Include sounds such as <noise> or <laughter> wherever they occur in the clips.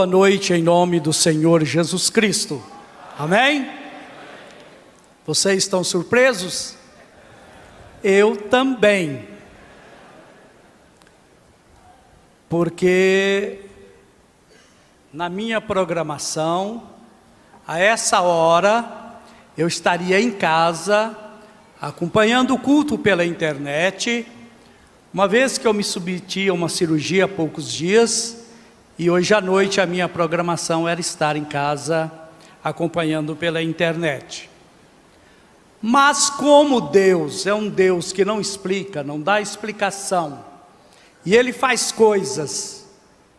Boa noite em nome do Senhor Jesus Cristo. Amém? Vocês estão surpresos? Eu também. Porque na minha programação, a essa hora, eu estaria em casa, acompanhando o culto pela internet, uma vez que eu me submeti a uma cirurgia há poucos dias, e hoje à noite a minha programação era estar em casa acompanhando pela internet. Mas como Deus é um Deus que não explica, não dá explicação, e Ele faz coisas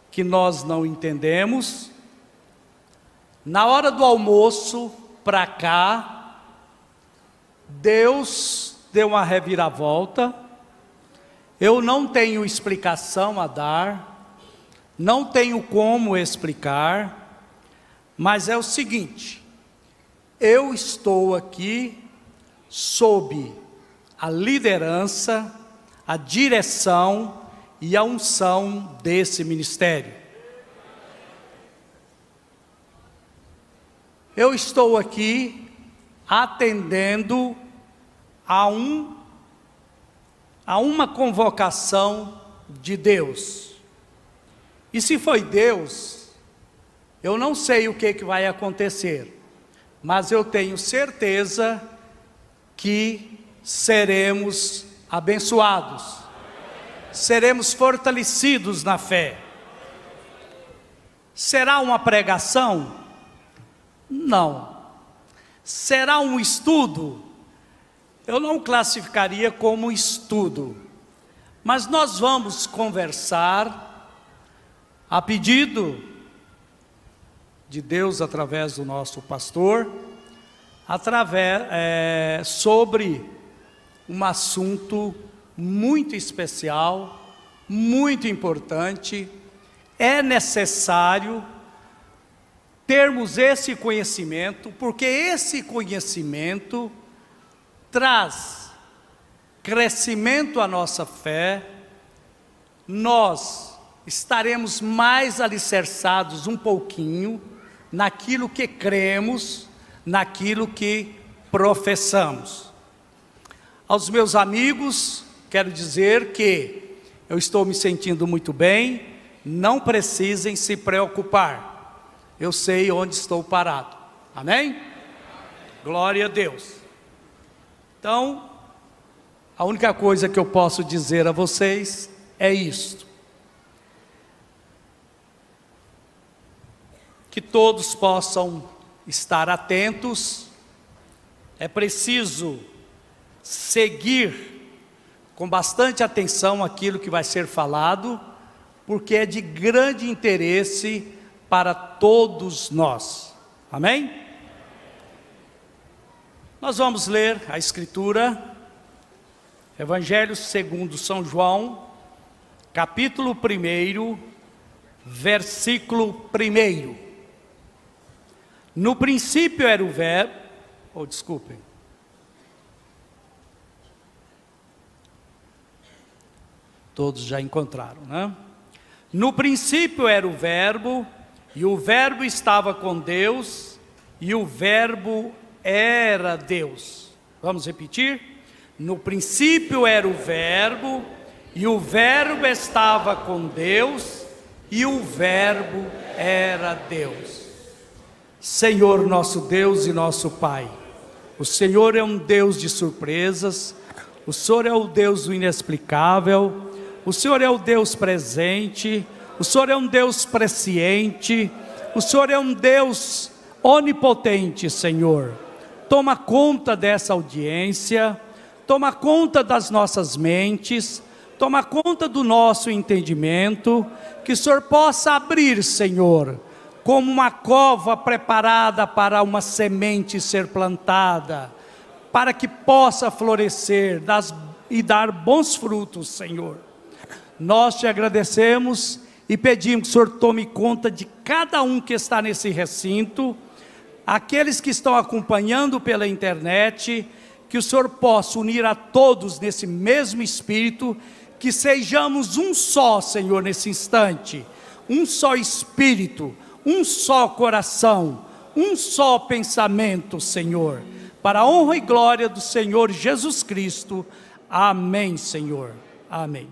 que nós não entendemos, na hora do almoço, para cá, Deus deu uma reviravolta, eu não tenho explicação a dar, não tenho como explicar, mas é o seguinte: eu estou aqui sob a liderança, a direção e a unção desse ministério. Eu estou aqui atendendo a um a uma convocação de Deus. E se foi Deus, eu não sei o que, que vai acontecer, mas eu tenho certeza que seremos abençoados, seremos fortalecidos na fé. Será uma pregação? Não. Será um estudo? Eu não classificaria como estudo, mas nós vamos conversar a pedido de Deus através do nosso pastor, através é, sobre um assunto muito especial, muito importante. É necessário termos esse conhecimento, porque esse conhecimento traz crescimento à nossa fé. Nós estaremos mais alicerçados um pouquinho naquilo que cremos, naquilo que professamos. Aos meus amigos, quero dizer que eu estou me sentindo muito bem, não precisem se preocupar, eu sei onde estou parado, amém? Glória a Deus. Então, a única coisa que eu posso dizer a vocês é isto que todos possam estar atentos. É preciso seguir com bastante atenção aquilo que vai ser falado, porque é de grande interesse para todos nós. Amém? Nós vamos ler a Escritura, Evangelho segundo São João, capítulo 1, versículo 1. No princípio era o verbo, ou oh, desculpem. Todos já encontraram, né? No princípio era o verbo, e o verbo estava com Deus, e o verbo era Deus. Vamos repetir? No princípio era o verbo, e o verbo estava com Deus, e o verbo era Deus. Senhor nosso Deus e nosso Pai, o Senhor é um Deus de surpresas, o Senhor é o Deus do inexplicável, o Senhor é o Deus presente, o Senhor é um Deus presciente, o Senhor é um Deus onipotente, Senhor. Toma conta dessa audiência, toma conta das nossas mentes, toma conta do nosso entendimento, que o Senhor possa abrir, Senhor como uma cova preparada para uma semente ser plantada, para que possa florescer das, e dar bons frutos, Senhor. Nós te agradecemos e pedimos que o Senhor tome conta de cada um que está nesse recinto, aqueles que estão acompanhando pela internet, que o Senhor possa unir a todos nesse mesmo espírito, que sejamos um só, Senhor, nesse instante um só espírito, um só coração, um só pensamento, Senhor, para a honra e glória do Senhor Jesus Cristo. Amém, Senhor. Amém.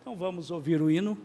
Então vamos ouvir o hino.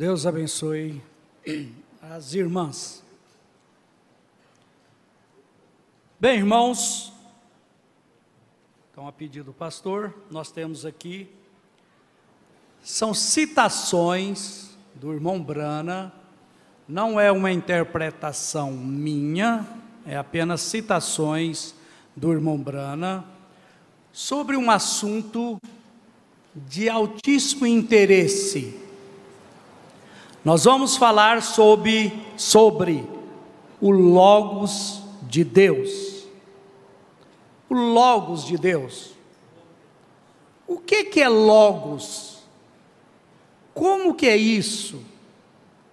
Deus abençoe as irmãs. Bem, irmãos, então a pedido do pastor, nós temos aqui são citações do irmão Brana, não é uma interpretação minha, é apenas citações do irmão Brana sobre um assunto de altíssimo interesse. Nós vamos falar sobre, sobre o Logos de Deus. O Logos de Deus. O que, que é Logos? Como que é isso?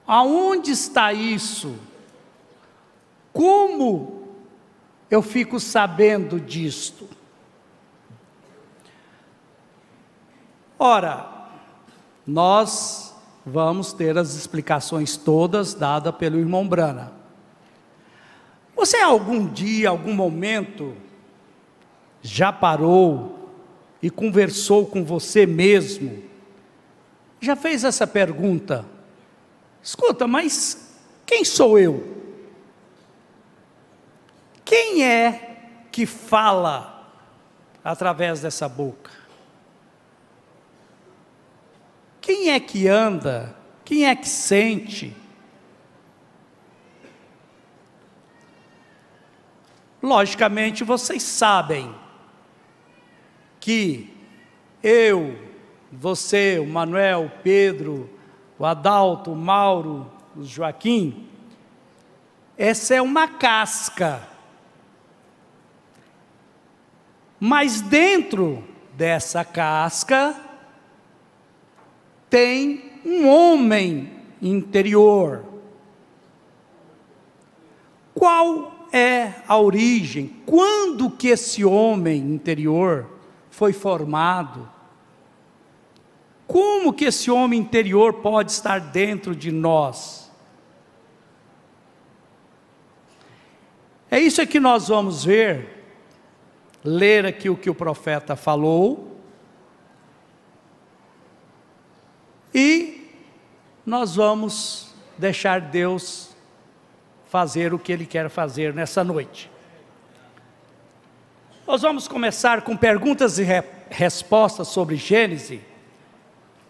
Aonde está isso? Como eu fico sabendo disto? Ora, nós vamos ter as explicações todas dadas pelo irmão Brana. Você algum dia, algum momento, já parou e conversou com você mesmo? Já fez essa pergunta? Escuta, mas quem sou eu? Quem é que fala através dessa boca? Quem é que anda? Quem é que sente? Logicamente vocês sabem que eu, você, o Manuel, o Pedro, o Adalto, o Mauro, o Joaquim, essa é uma casca. Mas dentro dessa casca tem um homem interior. Qual é a origem? Quando que esse homem interior foi formado? Como que esse homem interior pode estar dentro de nós? É isso que nós vamos ver, ler aqui o que o profeta falou, E nós vamos deixar Deus fazer o que Ele quer fazer nessa noite. Nós vamos começar com perguntas e re respostas sobre Gênesis,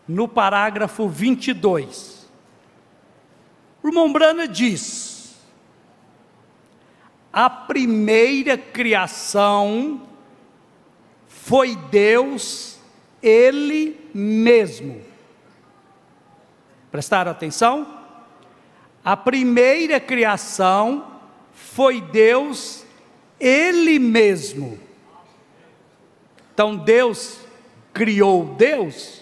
no parágrafo 22. O irmão Brana diz: a primeira criação foi Deus, Ele mesmo. Prestaram atenção? A primeira criação foi Deus, Ele mesmo. Então Deus criou Deus.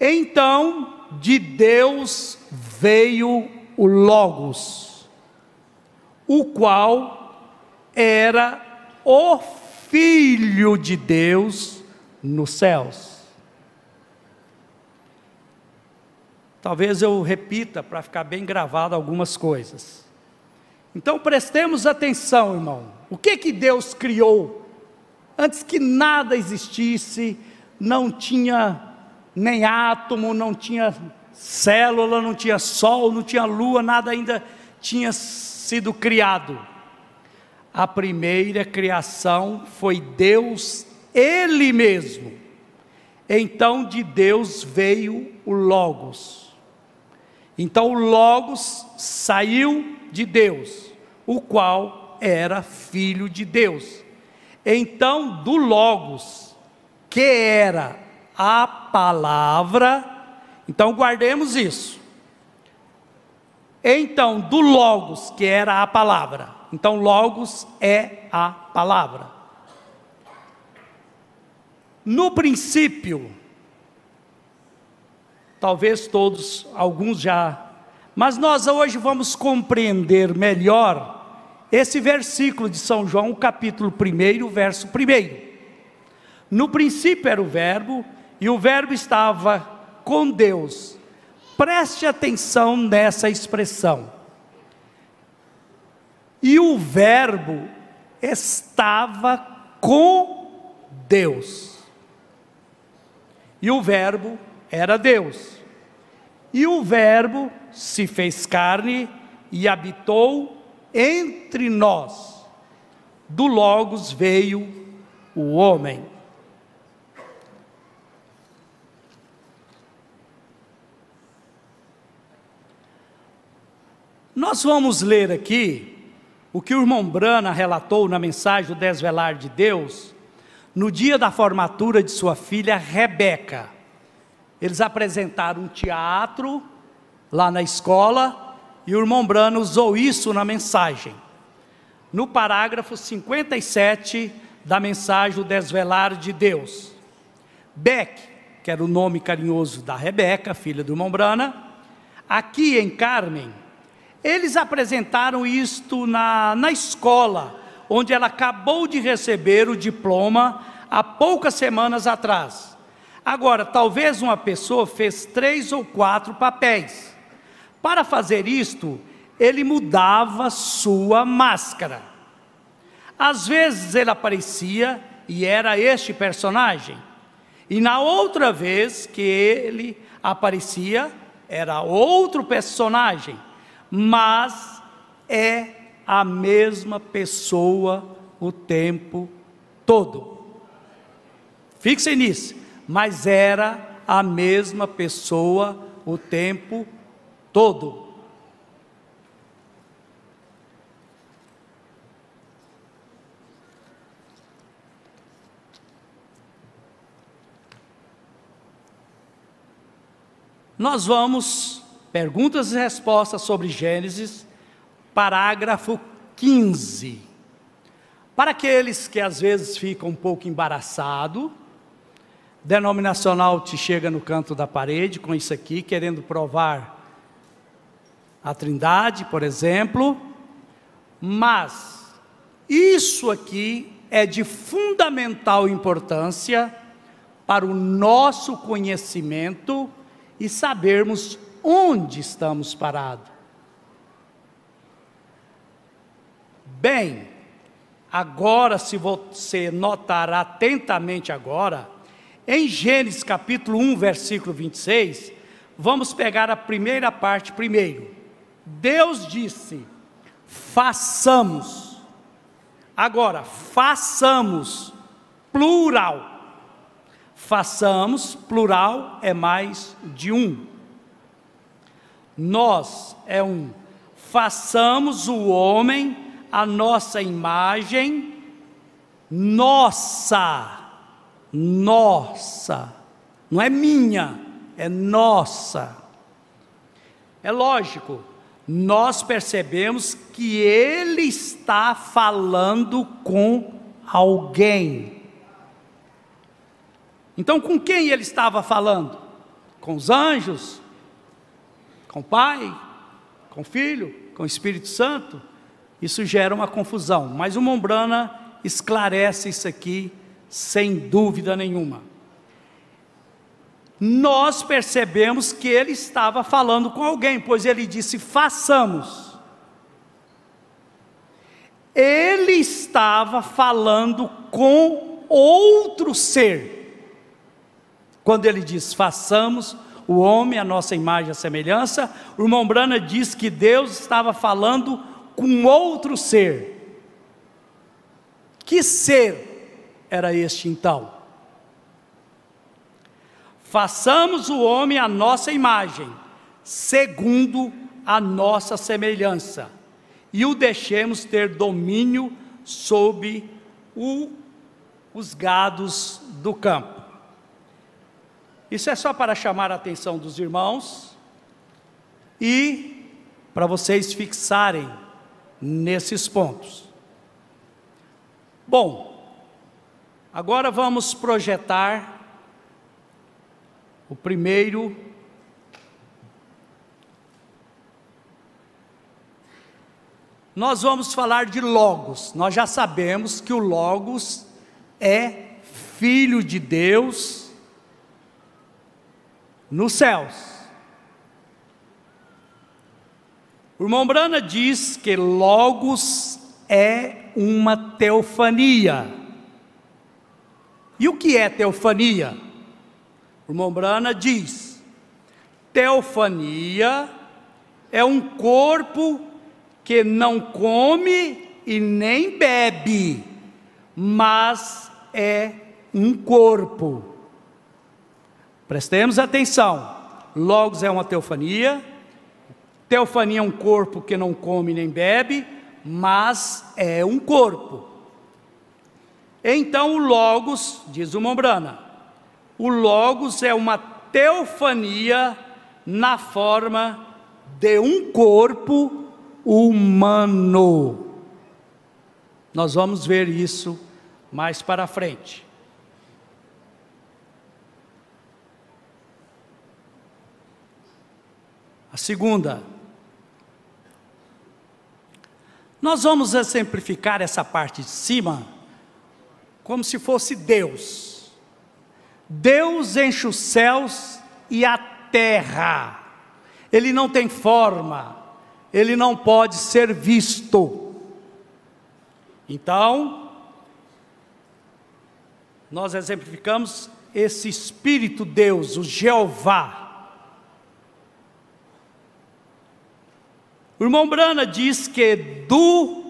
Então de Deus veio o Logos, o qual era o Filho de Deus nos céus. Talvez eu repita para ficar bem gravado algumas coisas. Então prestemos atenção, irmão. O que que Deus criou? Antes que nada existisse, não tinha nem átomo, não tinha célula, não tinha sol, não tinha lua, nada ainda tinha sido criado. A primeira criação foi Deus, Ele mesmo. Então de Deus veio o Logos então o Logos saiu de Deus, o qual era filho de Deus. Então do Logos, que era a palavra, então guardemos isso. Então do Logos, que era a palavra. Então Logos é a palavra. No princípio, talvez todos, alguns já. Mas nós hoje vamos compreender melhor esse versículo de São João, capítulo 1, verso 1. No princípio era o Verbo, e o Verbo estava com Deus. Preste atenção nessa expressão. E o Verbo estava com Deus. e o Verbo era Deus. E o Verbo se fez carne e habitou entre nós. Do Logos veio o homem. Nós vamos ler aqui o que o irmão Brana relatou na mensagem do Desvelar de Deus, no dia da formatura de sua filha Rebeca. Eles apresentaram um teatro lá na escola e o irmão Brana usou isso na mensagem. No parágrafo 57 da mensagem do Desvelar de Deus. Beck, que era o nome carinhoso da Rebeca, filha do irmão Brana, aqui em Carmen, eles apresentaram isto na, na escola, onde ela acabou de receber o diploma há poucas semanas atrás. Agora, talvez uma pessoa fez três ou quatro papéis. Para fazer isto, ele mudava sua máscara. Às vezes ele aparecia e era este personagem. E na outra vez que ele aparecia, era outro personagem. Mas é a mesma pessoa o tempo todo. Fixem nisso mas era a mesma pessoa o tempo todo. Nós vamos, perguntas e respostas sobre Gênesis, parágrafo 15. Para aqueles que às vezes ficam um pouco embaraçados, denominacional te chega no canto da parede com isso aqui, querendo provar a Trindade, por exemplo, mas isso aqui é de fundamental importância para o nosso conhecimento e sabermos onde estamos parados. Bem, agora, se você notar atentamente agora, em Gênesis capítulo 1, versículo 26, vamos pegar a primeira parte primeiro. Deus disse: façamos. Agora, façamos, plural. Façamos, plural é mais de um. Nós é um. Façamos o homem a nossa imagem, nossa nossa, não é minha, é nossa. É lógico, nós percebemos que ele está falando com alguém. Então, com quem ele estava falando? Com os anjos? Com o Pai? Com o Filho? Com o Espírito Santo? Isso gera uma confusão, mas o Mombrana esclarece isso aqui sem dúvida nenhuma. Nós percebemos que ele estava falando com alguém, pois ele disse: façamos. Ele estava falando com outro ser. Quando ele diz: façamos o homem a nossa imagem e semelhança, o irmão Brana diz que Deus estava falando com outro ser. Que ser era este então. Façamos o homem a nossa imagem, segundo a nossa semelhança, e o deixemos ter domínio sobre o, os gados do campo. Isso é só para chamar a atenção dos irmãos e para vocês fixarem nesses pontos. Bom, Agora vamos projetar o primeiro Nós vamos falar de Logos. Nós já sabemos que o Logos é filho de Deus nos céus. O irmão Brana diz que Logos é uma teofania. E o que é teofania? O irmão Brana diz: teofania é um corpo que não come e nem bebe, mas é um corpo. Prestemos atenção. Logos é uma teofania. Teofania é um corpo que não come nem bebe, mas é um corpo. Então o Logos, diz o Mombrana, o Logos é uma teofania na forma de um corpo humano. Nós vamos ver isso mais para frente. A segunda, nós vamos exemplificar essa parte de cima como se fosse Deus. Deus enche os céus e a terra. Ele não tem forma, ele não pode ser visto. Então, nós exemplificamos esse Espírito Deus, o Jeová. O irmão Brana diz que do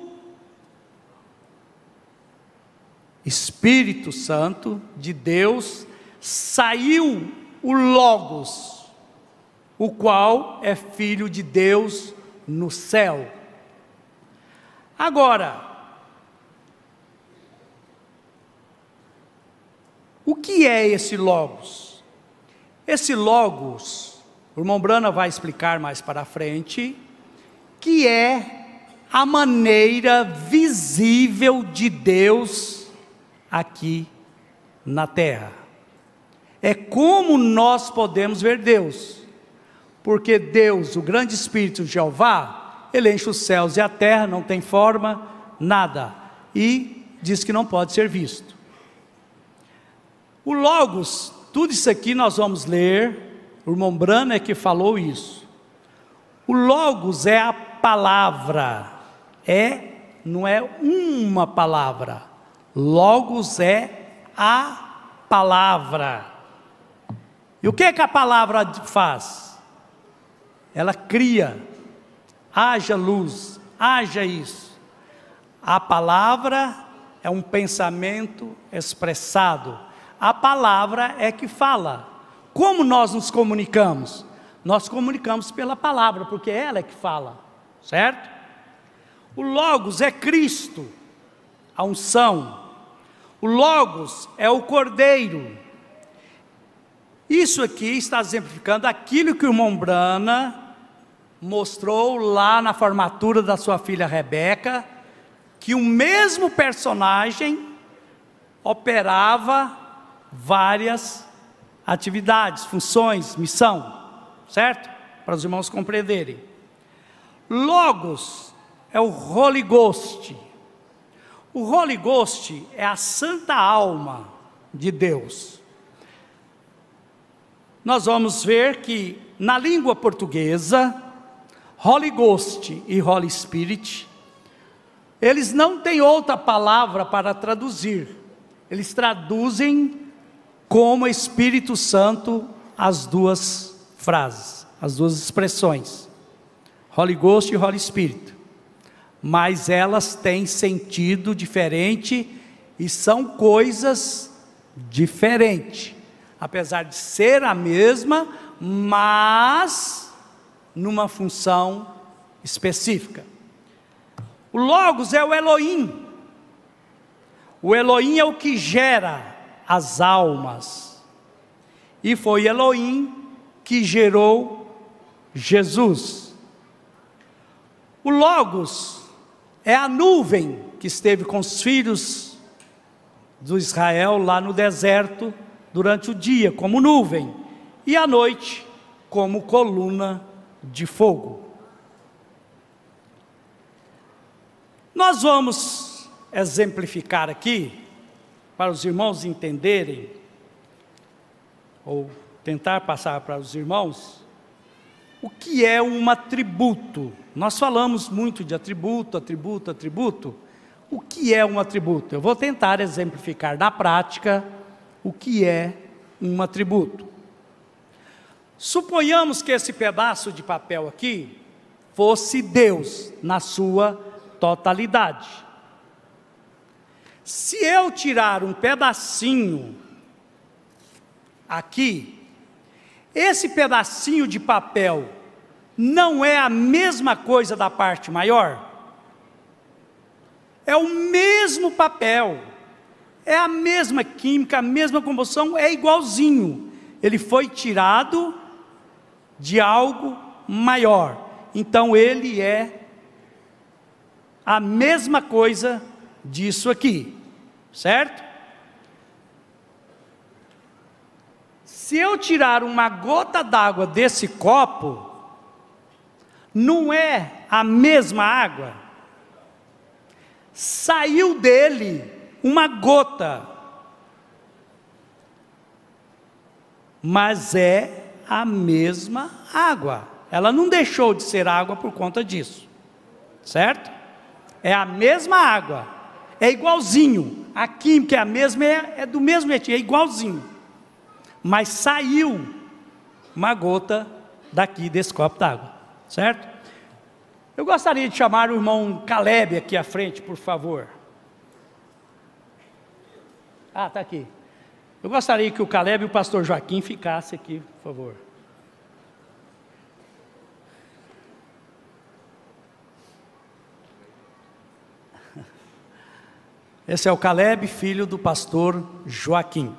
Espírito Santo de Deus saiu o Logos, o qual é filho de Deus no céu. Agora, o que é esse Logos? Esse Logos, o irmão Brana vai explicar mais para frente, que é a maneira visível de Deus aqui na terra. É como nós podemos ver Deus, porque Deus, o grande Espírito Jeová, ele enche os céus e a terra, não tem forma, nada, e diz que não pode ser visto. O Logos, tudo isso aqui nós vamos ler, o irmão Brana é que falou isso. O Logos é a palavra, é, não é uma palavra, Logos é a palavra. E o que é que a palavra faz? Ela cria, haja luz, haja isso. A palavra é um pensamento expressado. A palavra é que fala. Como nós nos comunicamos? Nós comunicamos pela palavra, porque ela é que fala, certo? O Logos é Cristo, a unção, o Logos é o cordeiro. Isso aqui está exemplificando aquilo que o irmão Brana mostrou lá na formatura da sua filha Rebeca, que o mesmo personagem operava várias atividades, funções, missão, certo? Para os irmãos compreenderem. Logos é o Holy Ghost, o Holy Ghost é a santa alma de Deus. Nós vamos ver que na língua portuguesa, Holy Ghost e Holy Spirit, eles não têm outra palavra para traduzir. Eles traduzem como Espírito Santo as duas frases, as duas expressões. Holy Ghost e Holy Spirit mas elas têm sentido diferente e são coisas diferentes, apesar de ser a mesma, mas numa função específica. O Logos é o Elohim. O Elohim é o que gera as almas. E foi Elohim que gerou Jesus. O Logos é a nuvem que esteve com os filhos do Israel lá no deserto durante o dia, como nuvem, e à noite, como coluna de fogo. Nós vamos exemplificar aqui, para os irmãos entenderem, ou tentar passar para os irmãos, o que é um atributo? Nós falamos muito de atributo, atributo, atributo. O que é um atributo? Eu vou tentar exemplificar na prática o que é um atributo. Suponhamos que esse pedaço de papel aqui fosse Deus na sua totalidade. Se eu tirar um pedacinho aqui, esse pedacinho de papel não é a mesma coisa da parte maior? É o mesmo papel, é a mesma química, a mesma composição, é igualzinho. Ele foi tirado de algo maior. Então ele é a mesma coisa disso aqui, certo? Se eu tirar uma gota d'água desse copo, não é a mesma água. Saiu dele uma gota, mas é a mesma água. Ela não deixou de ser água por conta disso, certo? É a mesma água, é igualzinho. A química é a mesma, é, é do mesmo jeito, é igualzinho. Mas saiu uma gota daqui desse copo d'água, certo? Eu gostaria de chamar o irmão Caleb aqui à frente, por favor. Ah, está aqui. Eu gostaria que o Caleb e o pastor Joaquim ficassem aqui, por favor. Esse é o Caleb, filho do pastor Joaquim.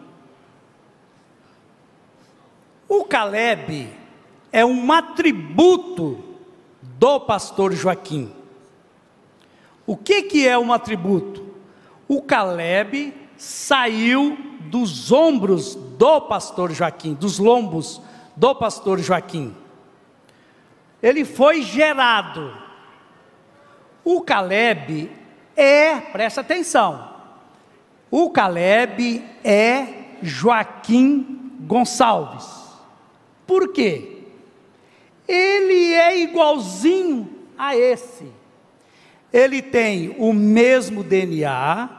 O Caleb é um atributo do pastor Joaquim. O que, que é um atributo? O Caleb saiu dos ombros do pastor Joaquim, dos lombos do pastor Joaquim. Ele foi gerado. O Caleb é, presta atenção, o Caleb é Joaquim Gonçalves. Por quê? ele é igualzinho a esse. Ele tem o mesmo DNA,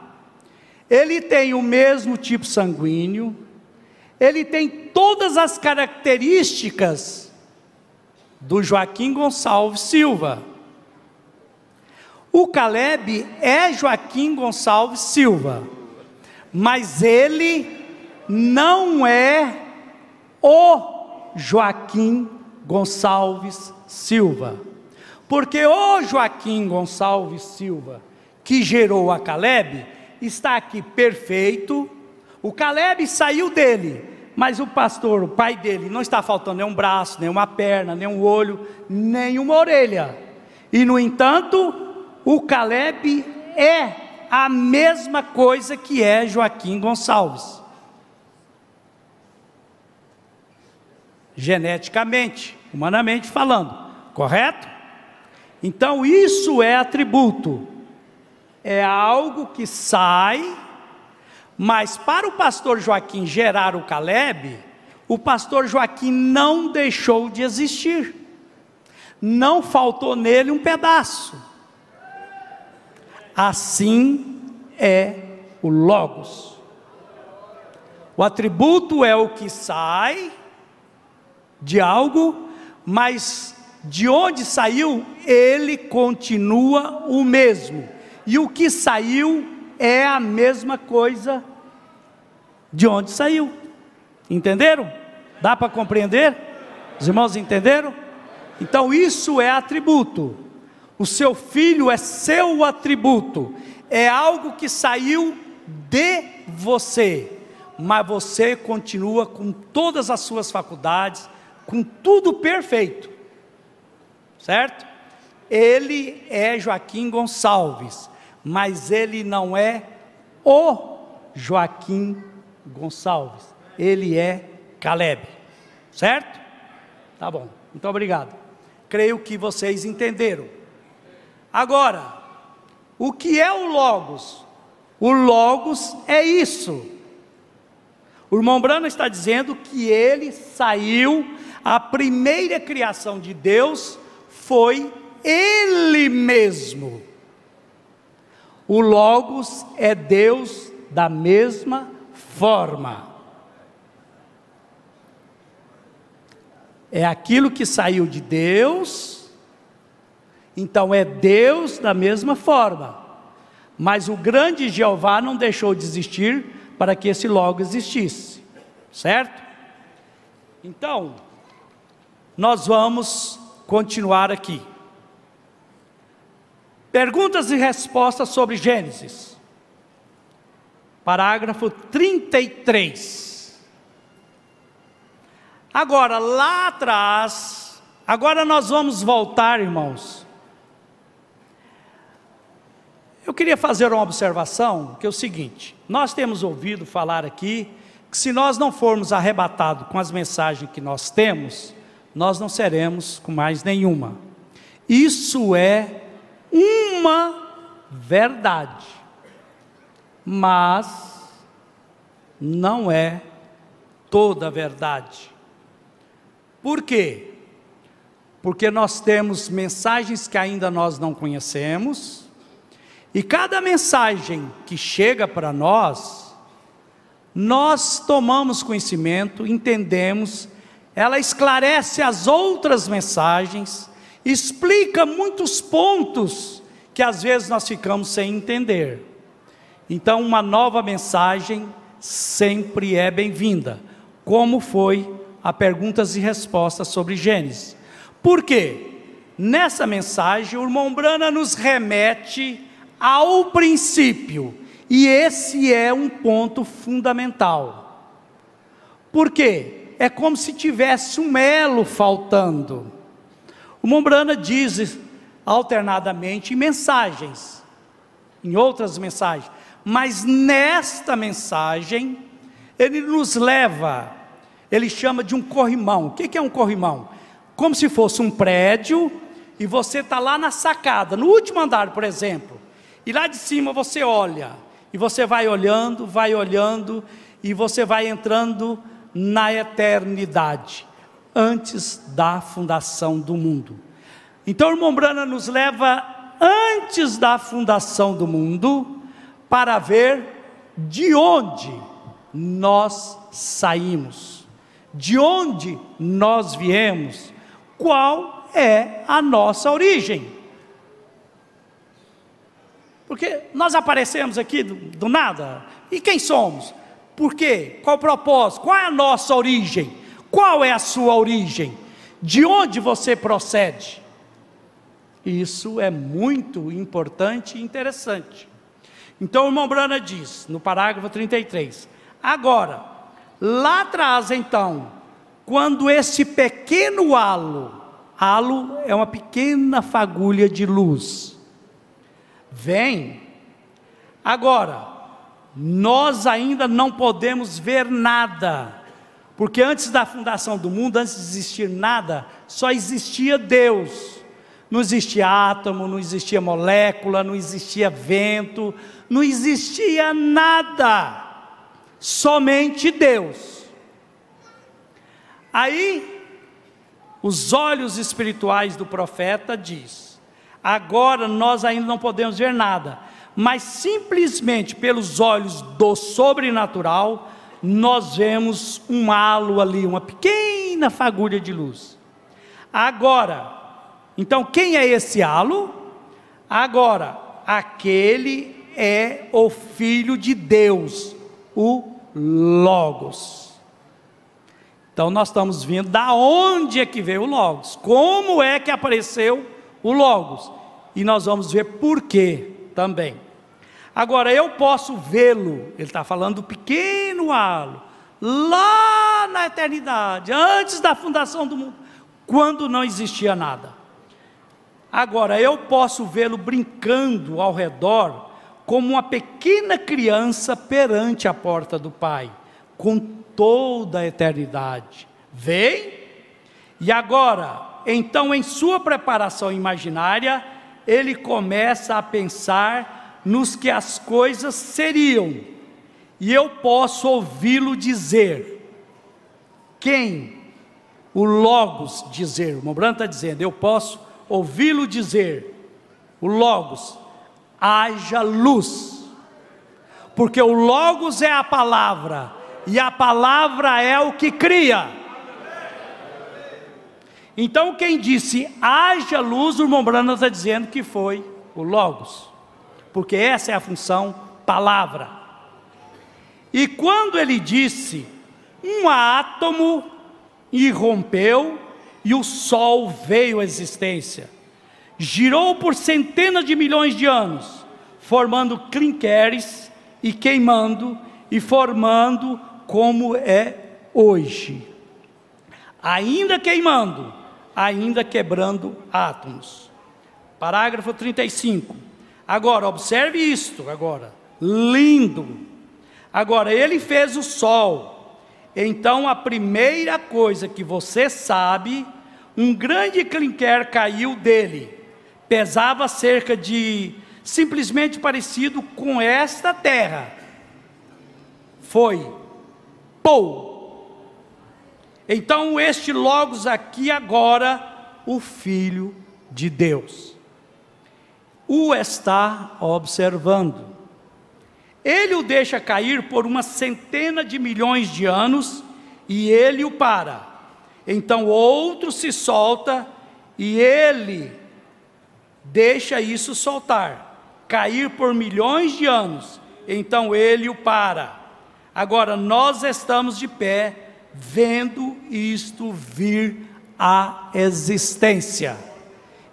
ele tem o mesmo tipo sanguíneo, ele tem todas as características do Joaquim Gonçalves Silva. O Caleb é Joaquim Gonçalves Silva, mas ele não é o Joaquim Gonçalves Silva. Porque o Joaquim Gonçalves Silva, que gerou a Caleb, está aqui perfeito. O Caleb saiu dele, mas o pastor, o pai dele, não está faltando nem um braço, nem uma perna, nem um olho, nem uma orelha. E no entanto, o Caleb é a mesma coisa que é Joaquim Gonçalves. Geneticamente, humanamente falando, correto? Então isso é atributo, é algo que sai, mas para o pastor Joaquim gerar o Caleb, o pastor Joaquim não deixou de existir, não faltou nele um pedaço. Assim é o Logos. O atributo é o que sai, de algo, mas de onde saiu, ele continua o mesmo. E o que saiu é a mesma coisa de onde saiu. Entenderam? Dá para compreender? Os irmãos entenderam? Então isso é atributo. O seu filho é seu atributo. É algo que saiu de você, mas você continua com todas as suas faculdades, com tudo perfeito, certo? Ele é Joaquim Gonçalves, mas ele não é o Joaquim Gonçalves, ele é Caleb, certo? Tá bom, muito obrigado. Creio que vocês entenderam. Agora, o que é o Logos? O Logos é isso. O irmão Brano está dizendo que ele saiu a primeira criação de Deus foi Ele mesmo. O Logos é Deus da mesma forma. É aquilo que saiu de Deus, então é Deus da mesma forma. Mas o grande Jeová não deixou de existir para que esse logo existisse, certo? Então, nós vamos continuar aqui. Perguntas e respostas sobre Gênesis. Parágrafo 33. Agora, lá atrás, agora nós vamos voltar, irmãos. Eu queria fazer uma observação, que é o seguinte: nós temos ouvido falar aqui que se nós não formos arrebatados com as mensagens que nós temos, nós não seremos com mais nenhuma. Isso é uma verdade, mas não é toda a verdade. Por quê? Porque nós temos mensagens que ainda nós não conhecemos, e cada mensagem que chega para nós, nós tomamos conhecimento, entendemos, ela esclarece as outras mensagens, explica muitos pontos que às vezes nós ficamos sem entender. Então, uma nova mensagem sempre é bem-vinda, como foi a perguntas e respostas sobre Gênesis. Por quê? Nessa mensagem, o irmão Brana nos remete ao princípio, e esse é um ponto fundamental. Por quê? É como se tivesse um elo faltando. O Mombrana diz alternadamente em mensagens, em outras mensagens, mas nesta mensagem, ele nos leva, ele chama de um corrimão. O que é um corrimão? Como se fosse um prédio e você está lá na sacada, no último andar, por exemplo, e lá de cima você olha, e você vai olhando, vai olhando, e você vai entrando na eternidade antes da fundação do mundo. Então, irmão Brana nos leva antes da fundação do mundo para ver de onde nós saímos, de onde nós viemos, qual é a nossa origem. Porque nós aparecemos aqui do, do nada, e quem somos? Por quê? Qual o propósito? Qual é a nossa origem? Qual é a sua origem? De onde você procede? Isso é muito importante e interessante. Então o irmão Brana diz, no parágrafo 33, agora, lá atrás então, quando esse pequeno halo, halo é uma pequena fagulha de luz, vem, agora, nós ainda não podemos ver nada, porque antes da fundação do mundo, antes de existir nada, só existia Deus. Não existia átomo, não existia molécula, não existia vento, não existia nada. Somente Deus. Aí, os olhos espirituais do profeta diz: agora nós ainda não podemos ver nada, mas simplesmente pelos olhos do sobrenatural, nós vemos um halo ali, uma pequena fagulha de luz. Agora, então quem é esse halo? Agora, aquele é o Filho de Deus, o Logos. Então nós estamos vendo da onde é que veio o Logos, como é que apareceu o Logos, e nós vamos ver por quê também. Agora, eu posso vê-lo, ele está falando do pequeno halo, lá na eternidade, antes da fundação do mundo, quando não existia nada. Agora, eu posso vê-lo brincando ao redor, como uma pequena criança perante a porta do Pai, com toda a eternidade. Vem, e agora, então, em sua preparação imaginária, ele começa a pensar nos que as coisas seriam, e eu posso ouvi-lo dizer. Quem? O Logos dizer. O Mombrano está dizendo, eu posso ouvi-lo dizer. O Logos, haja luz. Porque o Logos é a palavra, e a palavra é o que cria. Então, quem disse haja luz, o irmão Brana está dizendo que foi o Logos, porque essa é a função palavra. E quando ele disse, um átomo irrompeu e o Sol veio à existência, girou por centenas de milhões de anos, formando clinqueres e queimando e formando como é hoje. Ainda queimando, ainda quebrando átomos. Parágrafo 35. Agora, observe isto agora. Lindo. Agora, ele fez o sol. Então, a primeira coisa que você sabe, um grande clinquer caiu dele. Pesava cerca de simplesmente parecido com esta terra. Foi pou então, este Logos aqui agora, o Filho de Deus, o está observando. Ele o deixa cair por uma centena de milhões de anos e ele o para. Então outro se solta e ele deixa isso soltar, cair por milhões de anos. Então ele o para. Agora nós estamos de pé vendo isto vir à existência.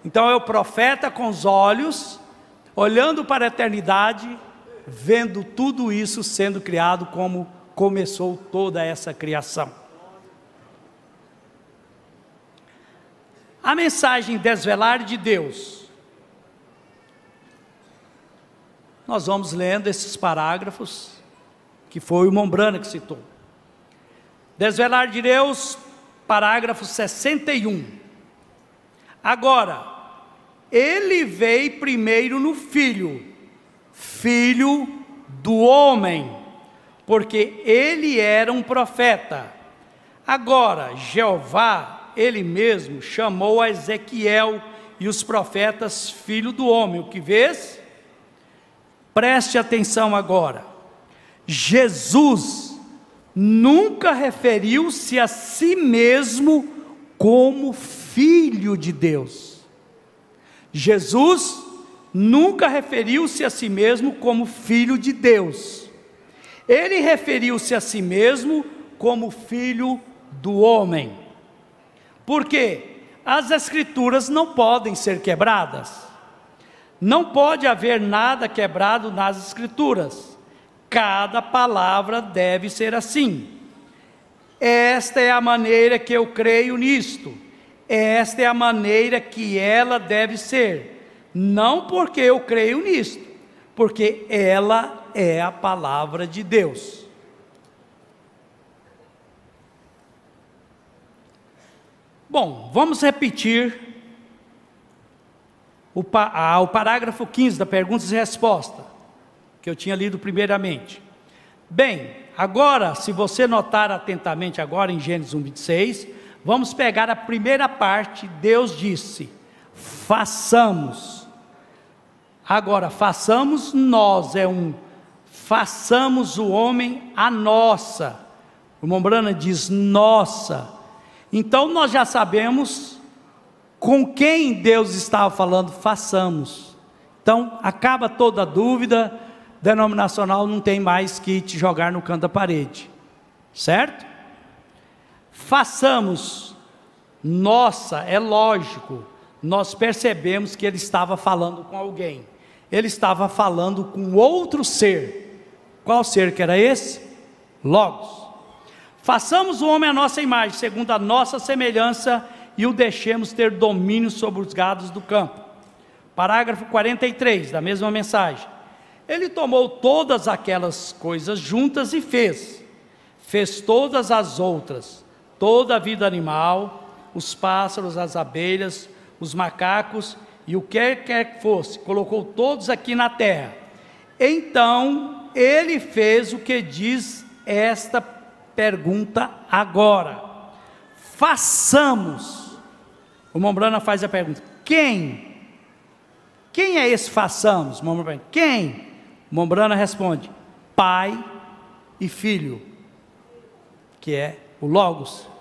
Então é o profeta com os olhos, olhando para a eternidade, vendo tudo isso sendo criado como começou toda essa criação. A mensagem desvelar de Deus. Nós vamos lendo esses parágrafos que foi o Mombrana que citou. Desvelar de Deus, parágrafo 61. Agora, ele veio primeiro no filho, filho do homem, porque ele era um profeta. Agora, Jeová, ele mesmo, chamou a Ezequiel e os profetas filho do homem. O que vês? Preste atenção agora. Jesus nunca referiu-se a si mesmo como filho de Deus. Jesus nunca referiu-se a si mesmo como filho de Deus. Ele referiu-se a si mesmo como filho do homem. Porque as escrituras não podem ser quebradas. Não pode haver nada quebrado nas escrituras cada palavra deve ser assim. Esta é a maneira que eu creio nisto. Esta é a maneira que ela deve ser. Não porque eu creio nisto, porque ela é a palavra de Deus. Bom, vamos repetir o, o parágrafo 15 da perguntas e respostas que eu tinha lido primeiramente. Bem, agora, se você notar atentamente agora em Gênesis 1, 26, vamos pegar a primeira parte, Deus disse, façamos. Agora, façamos nós, é um, façamos o homem a nossa. O Mombrana diz nossa. Então nós já sabemos com quem Deus estava falando, façamos. Então acaba toda a dúvida, denominacional não tem mais que te jogar no canto da parede, certo? Façamos, nossa, é lógico, nós percebemos que ele estava falando com alguém, ele estava falando com outro ser, qual ser que era esse? Logos. Façamos o homem à nossa imagem, segundo a nossa semelhança, e o deixemos ter domínio sobre os gados do campo. Parágrafo 43 da mesma mensagem. Ele tomou todas aquelas coisas juntas e fez. Fez todas as outras, toda a vida animal, os pássaros, as abelhas, os macacos e o que quer que fosse, colocou todos aqui na terra. Então ele fez o que diz esta pergunta agora. Façamos. O Mombrana faz a pergunta: quem? Quem é esse façamos? Quem? Mombrana responde: Pai e Filho, que é o Logos,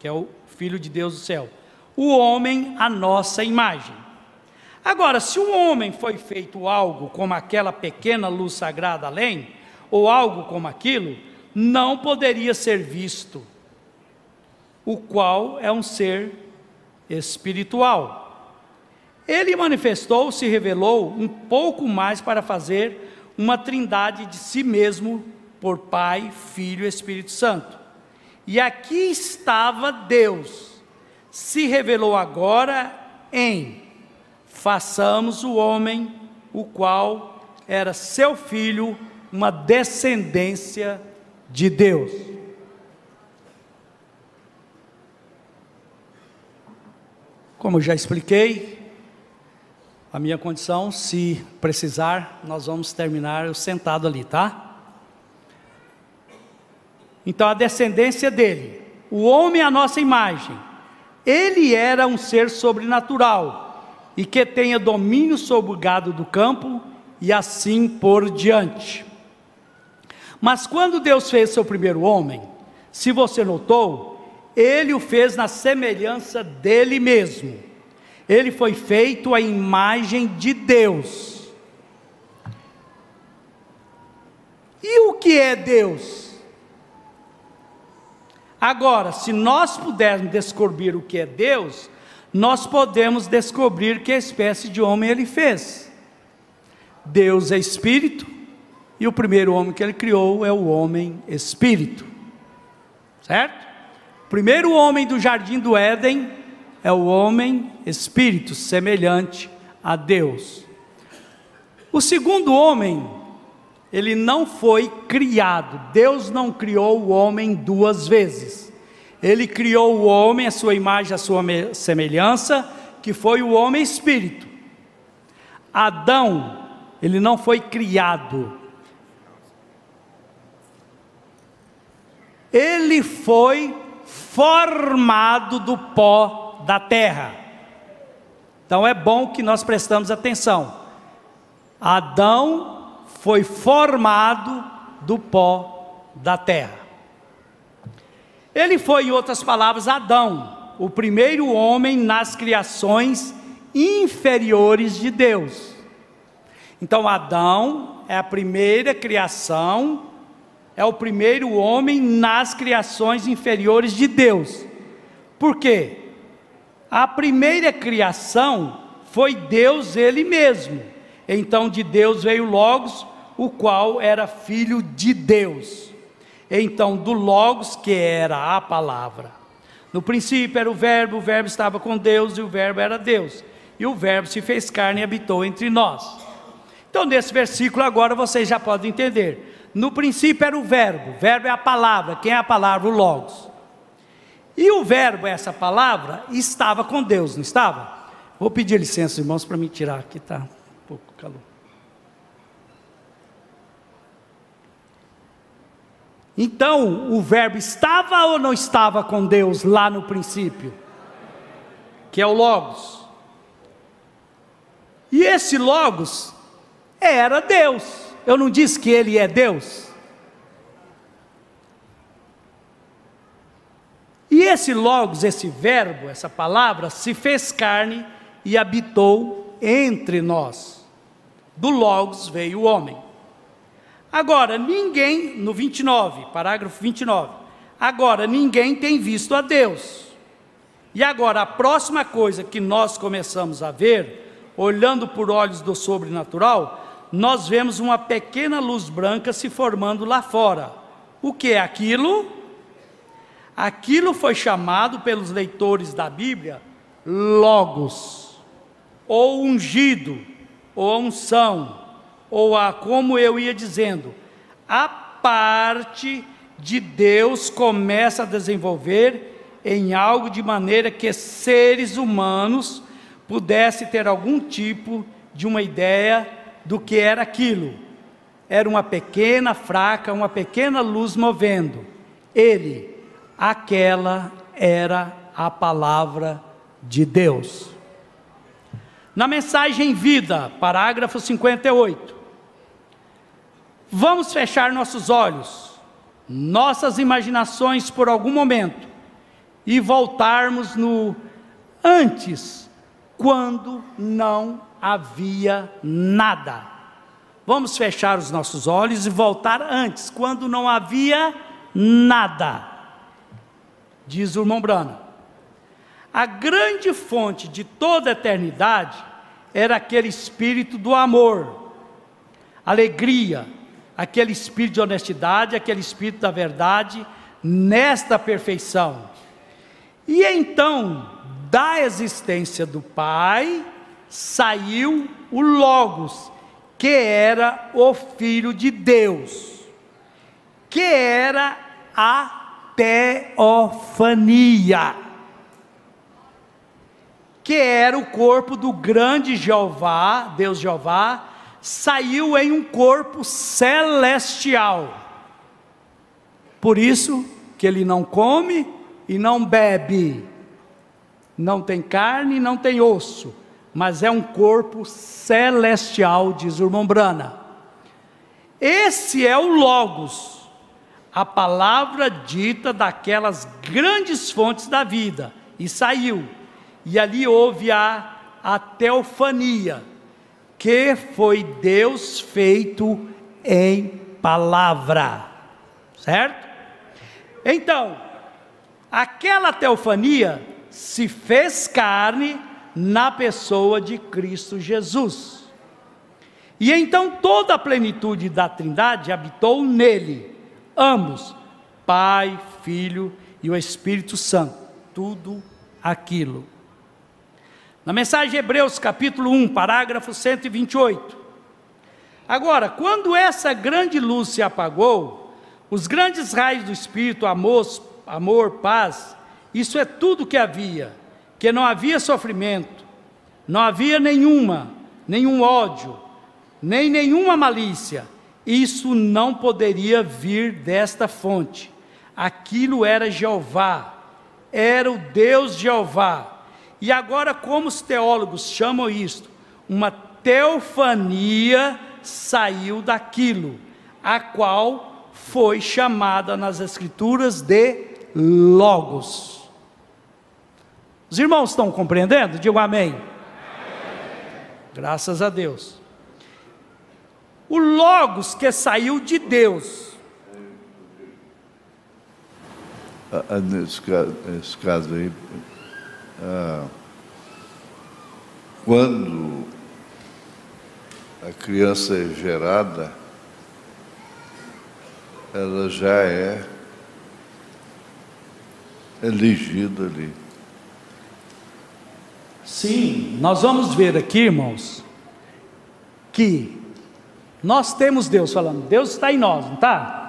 que é o Filho de Deus do céu. o homem à nossa imagem. Agora, se o homem foi feito algo como aquela pequena luz sagrada além, ou algo como aquilo, não poderia ser visto, o qual é um ser espiritual. Ele manifestou, se revelou um pouco mais para fazer uma trindade de si mesmo por Pai, Filho e Espírito Santo. E aqui estava Deus, se revelou agora em façamos o homem, o qual era seu filho, uma descendência de Deus. Como já expliquei, a minha condição, se precisar, nós vamos terminar eu sentado ali, tá? Então a descendência dele, o homem à nossa imagem, ele era um ser sobrenatural e que tenha domínio sobre o gado do campo e assim por diante. Mas quando Deus fez seu primeiro homem, se você notou, ele o fez na semelhança dele mesmo. Ele foi feito à imagem de Deus. E o que é Deus? Agora, se nós pudermos descobrir o que é Deus, nós podemos descobrir que espécie de homem ele fez. Deus é espírito, e o primeiro homem que ele criou é o homem espírito. Certo? O primeiro homem do jardim do Éden é o homem espírito, semelhante a Deus. O segundo homem ele não foi criado. Deus não criou o homem duas vezes. Ele criou o homem, a sua imagem, a sua semelhança, que foi o homem espírito. Adão, ele não foi criado. Ele foi formado do pó da terra. Então é bom que nós prestamos atenção. Adão foi formado do pó da terra. Ele foi, em outras palavras, Adão, o primeiro homem nas criações inferiores de Deus. Então, Adão é a primeira criação, é o primeiro homem nas criações inferiores de Deus. Por quê? A primeira criação foi Deus Ele mesmo. Então, de Deus veio Logos, o qual era filho de Deus. Então, do Logos, que era a palavra. No princípio era o Verbo, o Verbo estava com Deus e o Verbo era Deus. E o Verbo se fez carne e habitou entre nós. Então, nesse versículo agora vocês já podem entender. No princípio era o Verbo, o Verbo é a palavra. Quem é a palavra? O Logos. E o Verbo, essa palavra, estava com Deus, não estava? Vou pedir licença, irmãos, para me tirar aqui, tá? Pouco calor. Então, o Verbo estava ou não estava com Deus lá no princípio? Que é o Logos. E esse Logos era Deus. Eu não disse que ele é Deus. E esse Logos, esse verbo, essa palavra, se fez carne e habitou entre nós. Do Logos veio o homem. Agora, ninguém, no 29, parágrafo 29, agora ninguém tem visto a Deus. E agora, a próxima coisa que nós começamos a ver, olhando por olhos do sobrenatural, nós vemos uma pequena luz branca se formando lá fora. O que é aquilo? Aquilo foi chamado pelos leitores da Bíblia Logos, ou ungido, ou unção ou a, como eu ia dizendo, a parte de Deus começa a desenvolver em algo de maneira que seres humanos pudessem ter algum tipo de uma ideia do que era aquilo. Era uma pequena, fraca, uma pequena luz movendo. Ele, aquela era a palavra de Deus. Na mensagem Vida, parágrafo 58, Vamos fechar nossos olhos, nossas imaginações por algum momento e voltarmos no antes, quando não havia nada. Vamos fechar os nossos olhos e voltar antes, quando não havia nada. Diz o irmão Brano. A grande fonte de toda a eternidade era aquele espírito do amor, alegria, aquele espírito de honestidade, aquele espírito da verdade, nesta perfeição. E então, da existência do Pai, saiu o Logos, que era o Filho de Deus, que era a teofania, que era o corpo do grande Jeová, Deus Jeová, saiu em um corpo celestial. Por isso que ele não come e não bebe, não tem carne e não tem osso, mas é um corpo celestial, diz o irmão Brana. Esse é o Logos, a palavra dita daquelas grandes fontes da vida, e saiu, e ali houve a, a teofania, que foi Deus feito em palavra, certo? Então, aquela teofania se fez carne na pessoa de Cristo Jesus. E então toda a plenitude da Trindade habitou nele, ambos, Pai, Filho e o Espírito Santo, tudo aquilo. Na mensagem de Hebreus, capítulo 1, parágrafo 128. Agora, quando essa grande luz se apagou, os grandes raios do Espírito, amor, amor, paz, isso é tudo que havia, que não havia sofrimento, não havia nenhuma, nenhum ódio, nem nenhuma malícia. Isso não poderia vir desta fonte. Aquilo era Jeová, era o Deus Jeová e agora, como os teólogos chamam isto? Uma teofania saiu daquilo, a qual foi chamada nas Escrituras de Logos. Os irmãos estão compreendendo? Digo amém. amém. Graças a Deus. O Logos que saiu de Deus. Nesse caso, nesse caso aí, ah, quando a criança é gerada, ela já é elegida ali. Sim, nós vamos ver aqui, irmãos, que nós temos Deus falando, Deus está em nós, não está?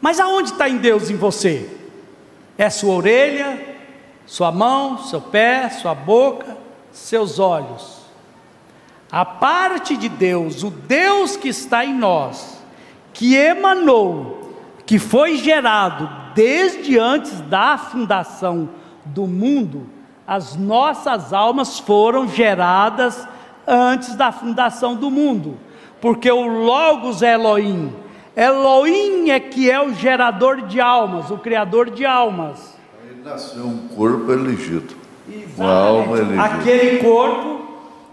Mas aonde está em Deus em você? É sua orelha, sua mão, seu pé, sua boca, seus olhos. A parte de Deus, o Deus que está em nós, que emanou, que foi gerado desde antes da fundação do mundo, as nossas almas foram geradas antes da fundação do mundo, porque o Logos é Elohim. Elohim é que é o gerador de almas, o criador de almas nasceu um corpo elegido. Exatamente. Uma alma elegida. Aquele corpo.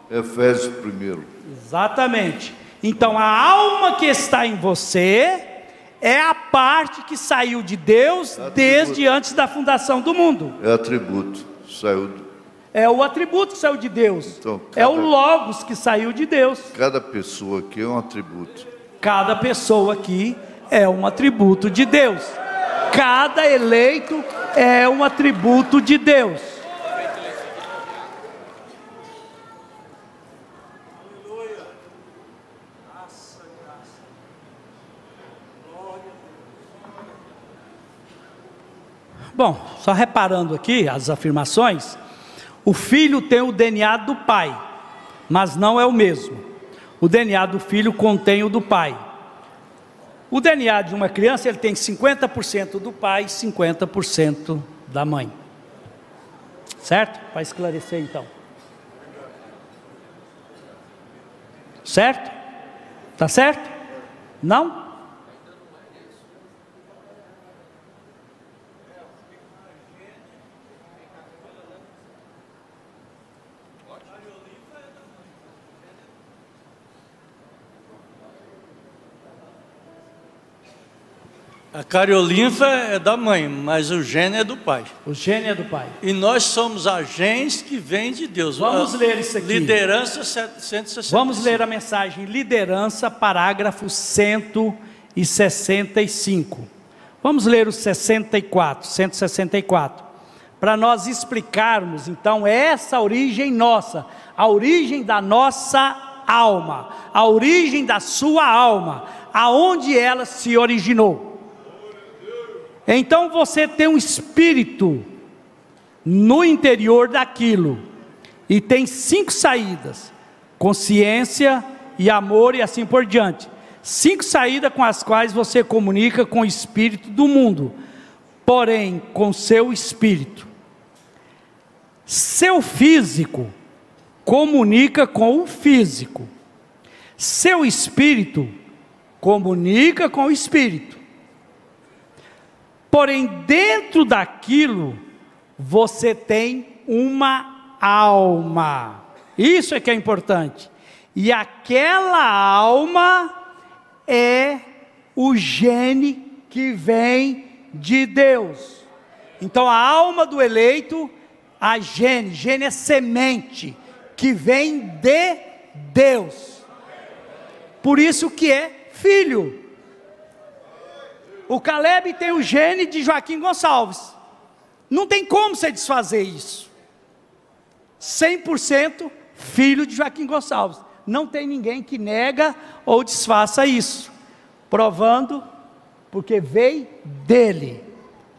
Efésios 1. Exatamente. Então a alma que está em você é a parte que saiu de Deus é desde antes da fundação do mundo. É atributo. Saiu do... É o atributo que saiu de Deus. Então, cada, é o Logos que saiu de Deus. Cada pessoa aqui é um atributo. Cada pessoa aqui é um atributo de Deus. Cada eleito é um atributo de Deus. Bom, só reparando aqui as afirmações, o filho tem o DNA do pai, mas não é o mesmo. O DNA do filho contém o do pai. O DNA de uma criança ele tem 50% do pai e 50% da mãe. Certo? Para esclarecer então. Certo? Tá certo? Não? A cariolinfa é da mãe, mas o gene é do pai. O gene é do pai. E nós somos agentes que vêm de Deus. Vamos A ler isso aqui. Liderança 165. Vamos ler a mensagem liderança, parágrafo 165. Vamos ler o 64, 164, para nós explicarmos então essa origem nossa, a origem da nossa alma, a origem da sua alma, aonde ela se originou. Então você tem um espírito no interior daquilo, e tem cinco saídas: consciência e amor e assim por diante. Cinco saídas com as quais você comunica com o espírito do mundo, porém com seu espírito. Seu físico comunica com o físico, seu espírito comunica com o espírito. Porém, dentro daquilo, você tem uma alma. Isso é que é importante. E aquela alma é o gene que vem de Deus. Então, a alma do eleito, a gene, gene é semente que vem de Deus. Por isso que é filho. O Caleb tem o gene de Joaquim Gonçalves. Não tem como você desfazer isso. 100% filho de Joaquim Gonçalves. Não tem ninguém que nega ou desfaça isso. Provando, porque veio dele,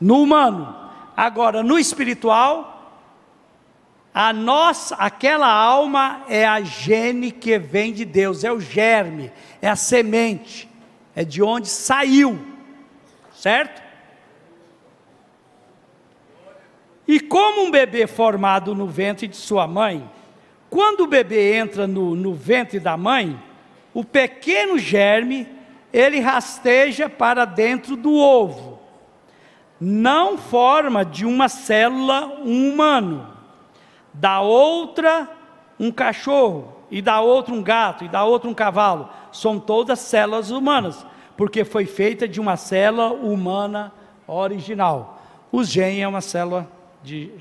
no humano. Agora, no espiritual, a nossa, aquela alma é a gene que vem de Deus, é o germe, é a semente, é de onde saiu certo? E como um bebê formado no ventre de sua mãe, quando o bebê entra no, no ventre da mãe, o pequeno germe, ele rasteja para dentro do ovo, não forma de uma célula um humano, da outra um cachorro, e da outra um gato, e da outra um cavalo, são todas células humanas, porque foi feita de uma célula humana original. O gene é uma célula de.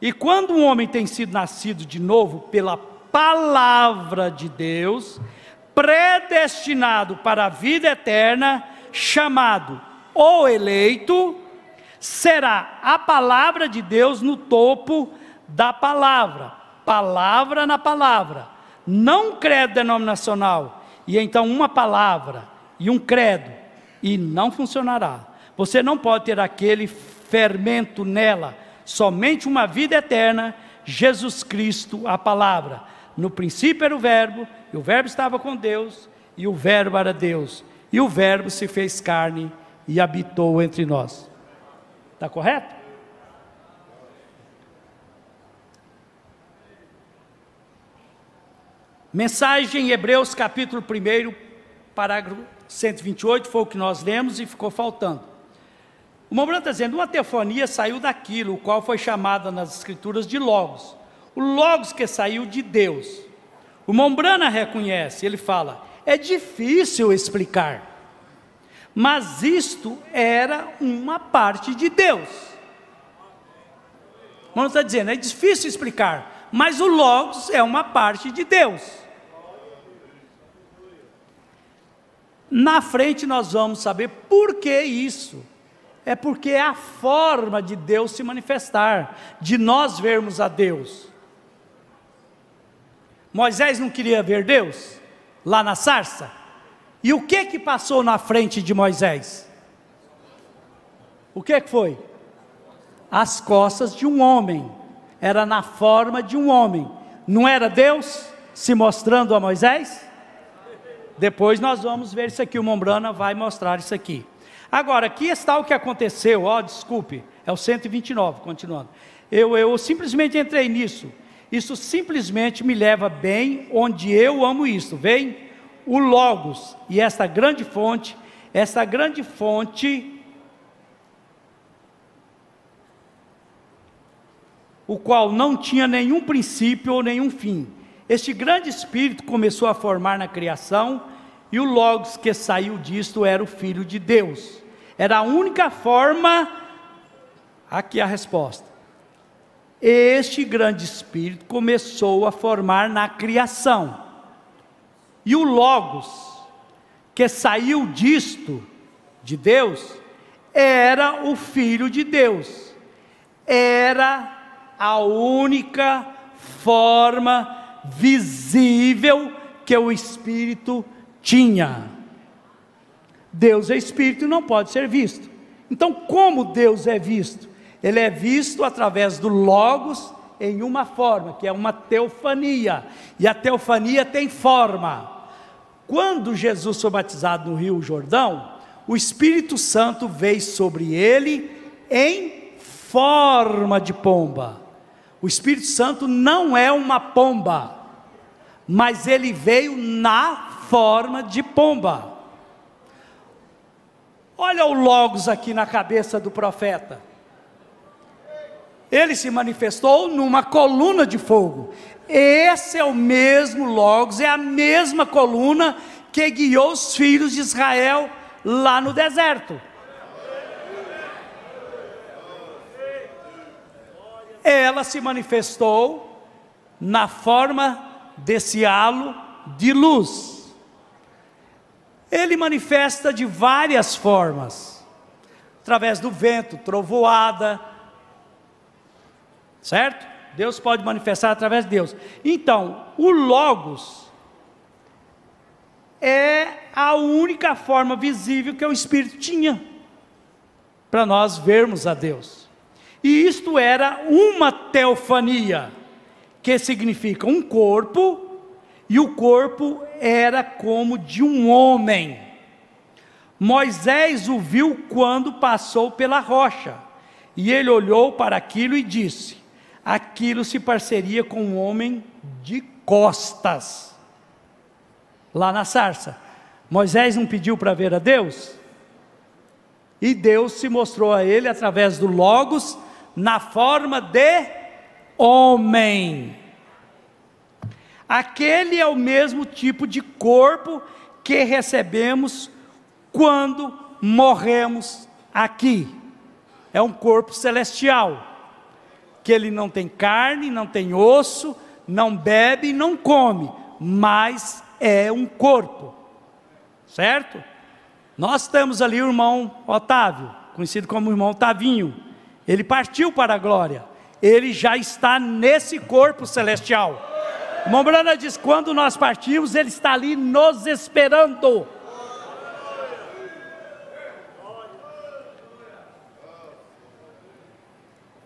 E quando um homem tem sido nascido de novo pela palavra de Deus, predestinado para a vida eterna, chamado o eleito, será a palavra de Deus no topo da palavra, palavra na palavra, não credo denominacional, e então uma palavra, e um credo, e não funcionará. Você não pode ter aquele fermento nela, somente uma vida eterna, Jesus Cristo, a palavra. No princípio era o Verbo, e o Verbo estava com Deus, e o Verbo era Deus, e o Verbo se fez carne e habitou entre nós. Está correto? Mensagem em Hebreus capítulo 1, parágrafo 128 foi o que nós lemos e ficou faltando. O Mombrana está dizendo, uma teofonia saiu daquilo, o qual foi chamada nas escrituras de Logos. O Logos que saiu de Deus. O Mombrana reconhece, ele fala, é difícil explicar, mas isto era uma parte de Deus. O Mombrana está dizendo, é difícil explicar, mas o Logos é uma parte de Deus. Na frente nós vamos saber por que isso. É porque é a forma de Deus se manifestar, de nós vermos a Deus. Moisés não queria ver Deus lá na sarça? E o que que passou na frente de Moisés? O que que foi? As costas de um homem. Era na forma de um homem. Não era Deus se mostrando a Moisés? Depois nós vamos ver isso aqui, o Mombrana vai mostrar isso aqui. Agora, aqui está o que aconteceu, ó, oh, desculpe, é o 129, continuando. Eu, eu simplesmente entrei nisso. Isso simplesmente me leva bem onde eu amo isso. Vem o Logos e esta grande fonte, esta grande fonte, o qual não tinha nenhum princípio ou nenhum fim este grande espírito começou a formar na criação, e o Logos que saiu disto era o Filho de Deus. Era a única forma. Aqui a resposta. Este grande espírito começou a formar na criação. E o Logos, que saiu disto, de Deus, era o Filho de Deus. Era a única forma visível que o Espírito tinha. Deus é Espírito e não pode ser visto. Então, como Deus é visto? Ele é visto através do Logos em uma forma, que é uma teofania. E a teofania tem forma. Quando Jesus foi batizado no Rio Jordão, o Espírito Santo veio sobre ele em forma de pomba. O Espírito Santo não é uma pomba, mas ele veio na forma de pomba. Olha o Logos aqui na cabeça do profeta. Ele se manifestou numa coluna de fogo. Esse é o mesmo Logos, é a mesma coluna que guiou os filhos de Israel lá no deserto. Ela se manifestou na forma desse halo de luz. Ele manifesta de várias formas, através do vento, trovoada, certo? Deus pode manifestar através de Deus. Então, o Logos é a única forma visível que o Espírito tinha para nós vermos a Deus. E isto era uma teofania, que significa um corpo, e o corpo era como de um homem. Moisés o viu quando passou pela rocha, e ele olhou para aquilo e disse: Aquilo se parceria com um homem de costas lá na sarça. Moisés não pediu para ver a Deus? E Deus se mostrou a ele através do Logos, na forma de homem. Aquele é o mesmo tipo de corpo que recebemos quando morremos aqui. É um corpo celestial, que ele não tem carne, não tem osso, não bebe, não come, mas é um corpo, certo? Nós temos ali o irmão Otávio, conhecido como irmão Otavinho, ele partiu para a glória, ele já está nesse corpo celestial. O irmão Brana diz: quando nós partimos, ele está ali nos esperando.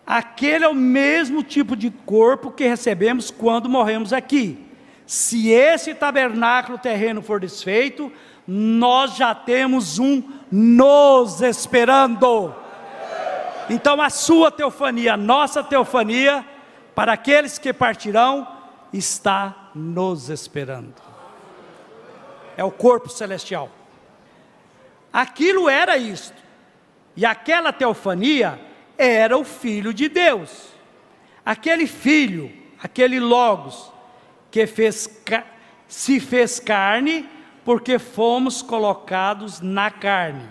Aquele é o mesmo tipo de corpo que recebemos quando morremos aqui. Se esse tabernáculo terreno for desfeito, nós já temos um nos esperando. Então a sua teofania, a nossa teofania, para aqueles que partirão, está nos esperando. É o corpo celestial. Aquilo era isto. E aquela teofania era o filho de Deus. Aquele filho, aquele logos, que fez, se fez carne, porque fomos colocados na carne.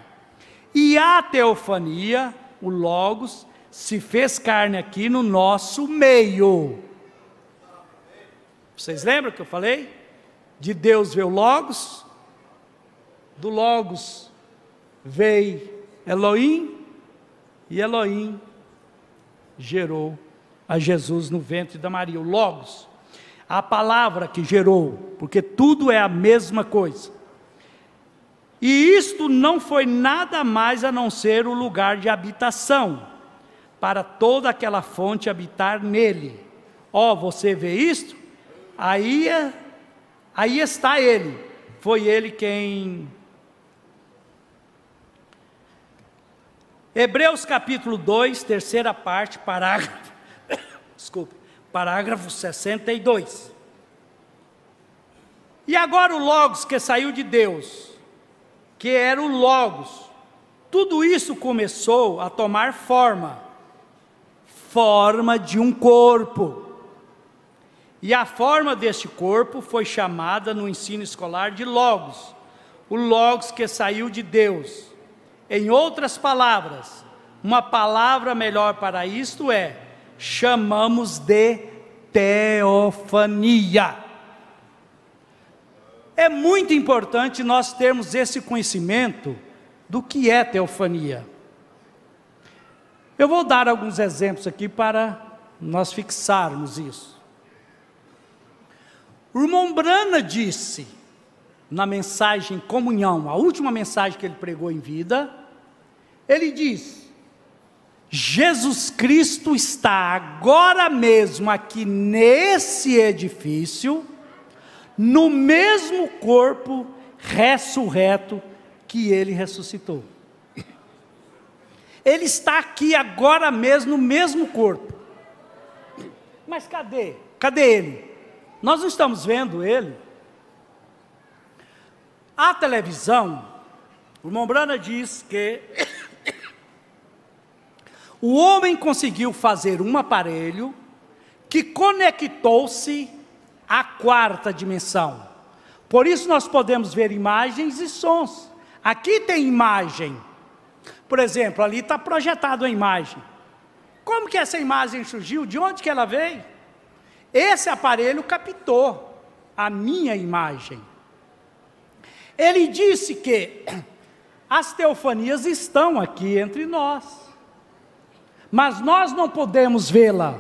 E a teofania, o Logos, se fez carne aqui no nosso meio. Vocês lembram que eu falei? De Deus veio Logos, do Logos veio Elohim, e Elohim gerou a Jesus no ventre da Maria, o Logos a palavra que gerou, porque tudo é a mesma coisa. E isto não foi nada mais a não ser o lugar de habitação, para toda aquela fonte habitar nele. Ó, oh, você vê isto? Aí, é, aí está ele. Foi ele quem. Hebreus capítulo 2, terceira parte, parágrafo. <coughs> Desculpe parágrafo 62. E agora o Logos que saiu de Deus, que era o Logos, tudo isso começou a tomar forma, forma de um corpo. E a forma deste corpo foi chamada no ensino escolar de Logos, o Logos que saiu de Deus. Em outras palavras, uma palavra melhor para isto é: chamamos de teofania. É muito importante nós termos esse conhecimento do que é teofania. Eu vou dar alguns exemplos aqui para nós fixarmos isso. O irmão Brana disse na mensagem Comunhão, a última mensagem que ele pregou em vida, ele diz: Jesus Cristo está agora mesmo aqui nesse edifício, no mesmo corpo ressurreto que ele ressuscitou. Ele está aqui agora mesmo no mesmo corpo. Mas cadê? Cadê ele? Nós não estamos vendo ele. A televisão, o irmão Brana diz que <coughs> o homem conseguiu fazer um aparelho que conectou-se à quarta dimensão. Por isso nós podemos ver imagens e sons. Aqui tem imagem, por exemplo, ali está projetado a imagem. Como que essa imagem surgiu? De onde que ela veio? Esse aparelho captou a minha imagem. Ele disse que as teofanias estão aqui entre nós, mas nós não podemos vê-la.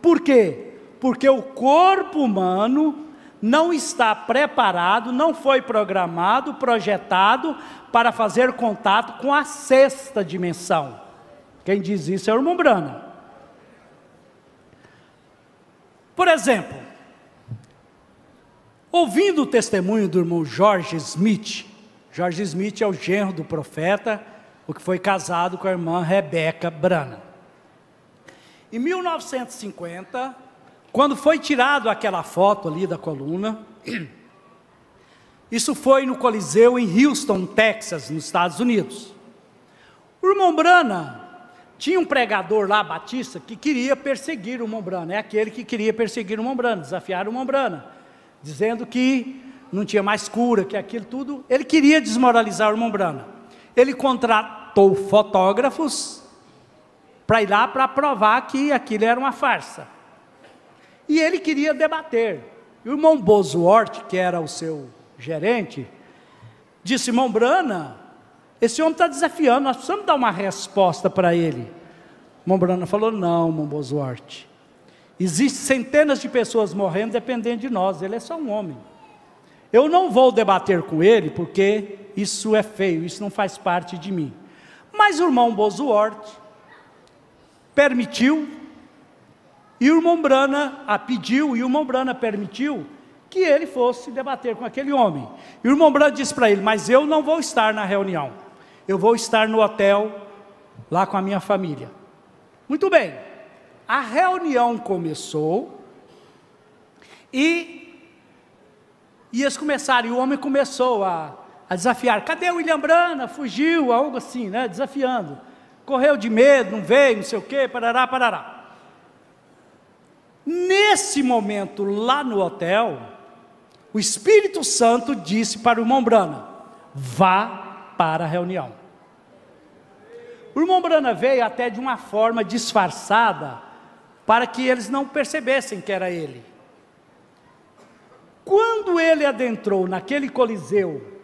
Por quê? Porque o corpo humano não está preparado, não foi programado, projetado para fazer contato com a sexta dimensão. Quem diz isso é o irmão Brana. Por exemplo, ouvindo o testemunho do irmão George Smith, George Smith é o genro do profeta, o que foi casado com a irmã Rebecca Brana. Em 1950, quando foi tirado aquela foto ali da coluna, isso foi no Coliseu em Houston, Texas, nos Estados Unidos. O irmão Brana tinha um pregador lá, Batista, que queria perseguir o Mombrana. É aquele que queria perseguir o Mombrana, desafiar o Mombrana, dizendo que não tinha mais cura, que aquilo tudo. Ele queria desmoralizar o Mombrana. Ele contratou fotógrafos para ir lá para provar que aquilo era uma farsa. E ele queria debater. E o irmão Bozuort, que era o seu gerente, disse: Irmão Brana, esse homem está desafiando, nós precisamos dar uma resposta para ele. Mombrana falou: Não, Mombozuarte. Existem centenas de pessoas morrendo dependendo de nós, ele é só um homem. Eu não vou debater com ele porque isso é feio, isso não faz parte de mim. Mas o irmão Bozuort permitiu, e o irmão Brana a pediu, e o irmão Brana permitiu que ele fosse debater com aquele homem. E o irmão Brana disse para ele: Mas eu não vou estar na reunião eu vou estar no hotel lá com a minha família. Muito bem, a reunião começou e, e eles começaram, e o homem começou a, a desafiar: cadê o William Brana? Fugiu, algo assim, né? Desafiando. Correu de medo, não veio, não sei o quê, parará, parará. Nesse momento, lá no hotel, o Espírito Santo disse para o irmão Brana: vá para a reunião. O irmão Brana veio até de uma forma disfarçada, para que eles não percebessem que era ele. Quando ele adentrou naquele coliseu,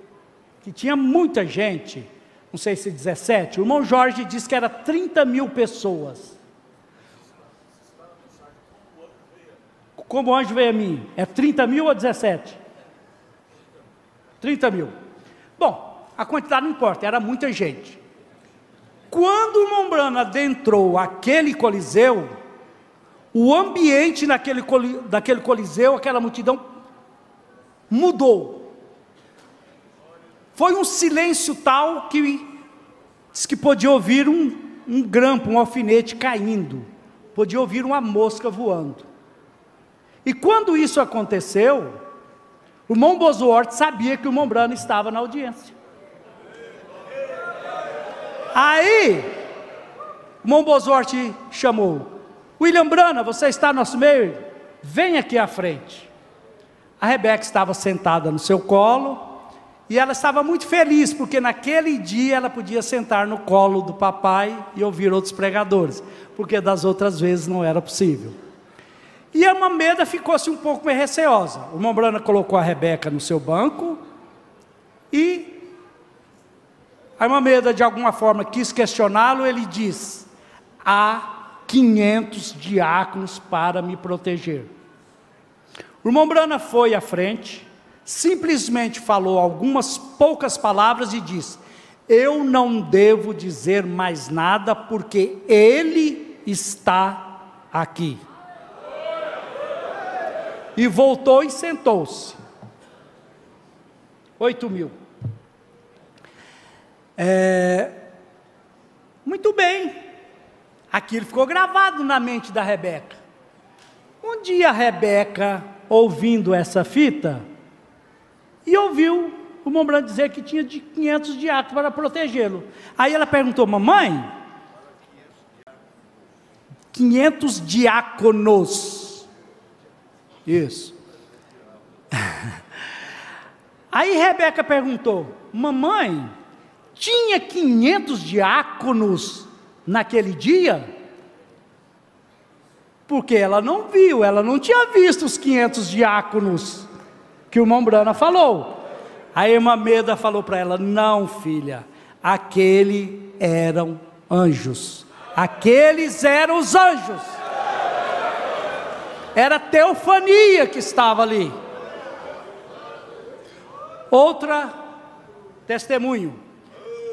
que tinha muita gente, não sei se 17, o irmão Jorge disse que era 30 mil pessoas. Como o anjo veio a mim, é 30 mil ou 17? 30 mil. Bom, a quantidade não importa, era muita gente. Quando Mombrana adentrou aquele coliseu, o ambiente naquele, daquele coliseu, aquela multidão, mudou. Foi um silêncio tal que diz que podia ouvir um, um grampo, um alfinete caindo, podia ouvir uma mosca voando. E quando isso aconteceu, o Bozuort sabia que o Mombrana estava na audiência. Aí, Mombosorte chamou: William Brana, você está no nosso meio? Vem aqui à frente. A Rebeca estava sentada no seu colo E ela estava muito feliz, porque naquele dia ela podia sentar no colo do papai e ouvir outros pregadores, porque das outras vezes não era possível. E a Mameda ficou-se um pouco meio receosa. O Mombrana colocou a Rebeca no seu banco e a Mameda, de alguma forma, quis questioná-lo. Ele diz: Há 500 diáconos para me proteger. O irmão Brana foi à frente, simplesmente falou algumas poucas palavras e disse: Eu não devo dizer mais nada, porque Ele está aqui. E voltou e sentou-se. Oito mil. É, muito bem. Aquilo ficou gravado na mente da Rebeca. Um dia a Rebeca, ouvindo essa fita, e ouviu o Mombrano dizer que tinha de 500 diáconos para protegê-lo. Aí ela perguntou, mamãe, 500 diáconos. Isso. <laughs> Aí Rebeca perguntou, mamãe, tinha 500 diáconos naquele dia? Porque ela não viu, ela não tinha visto os 500 diáconos que o irmão Brana falou. A irmã Meda falou para ela: Não, filha, aquele eram anjos. Aqueles eram os anjos. Era teofania que estava ali. Outra testemunho.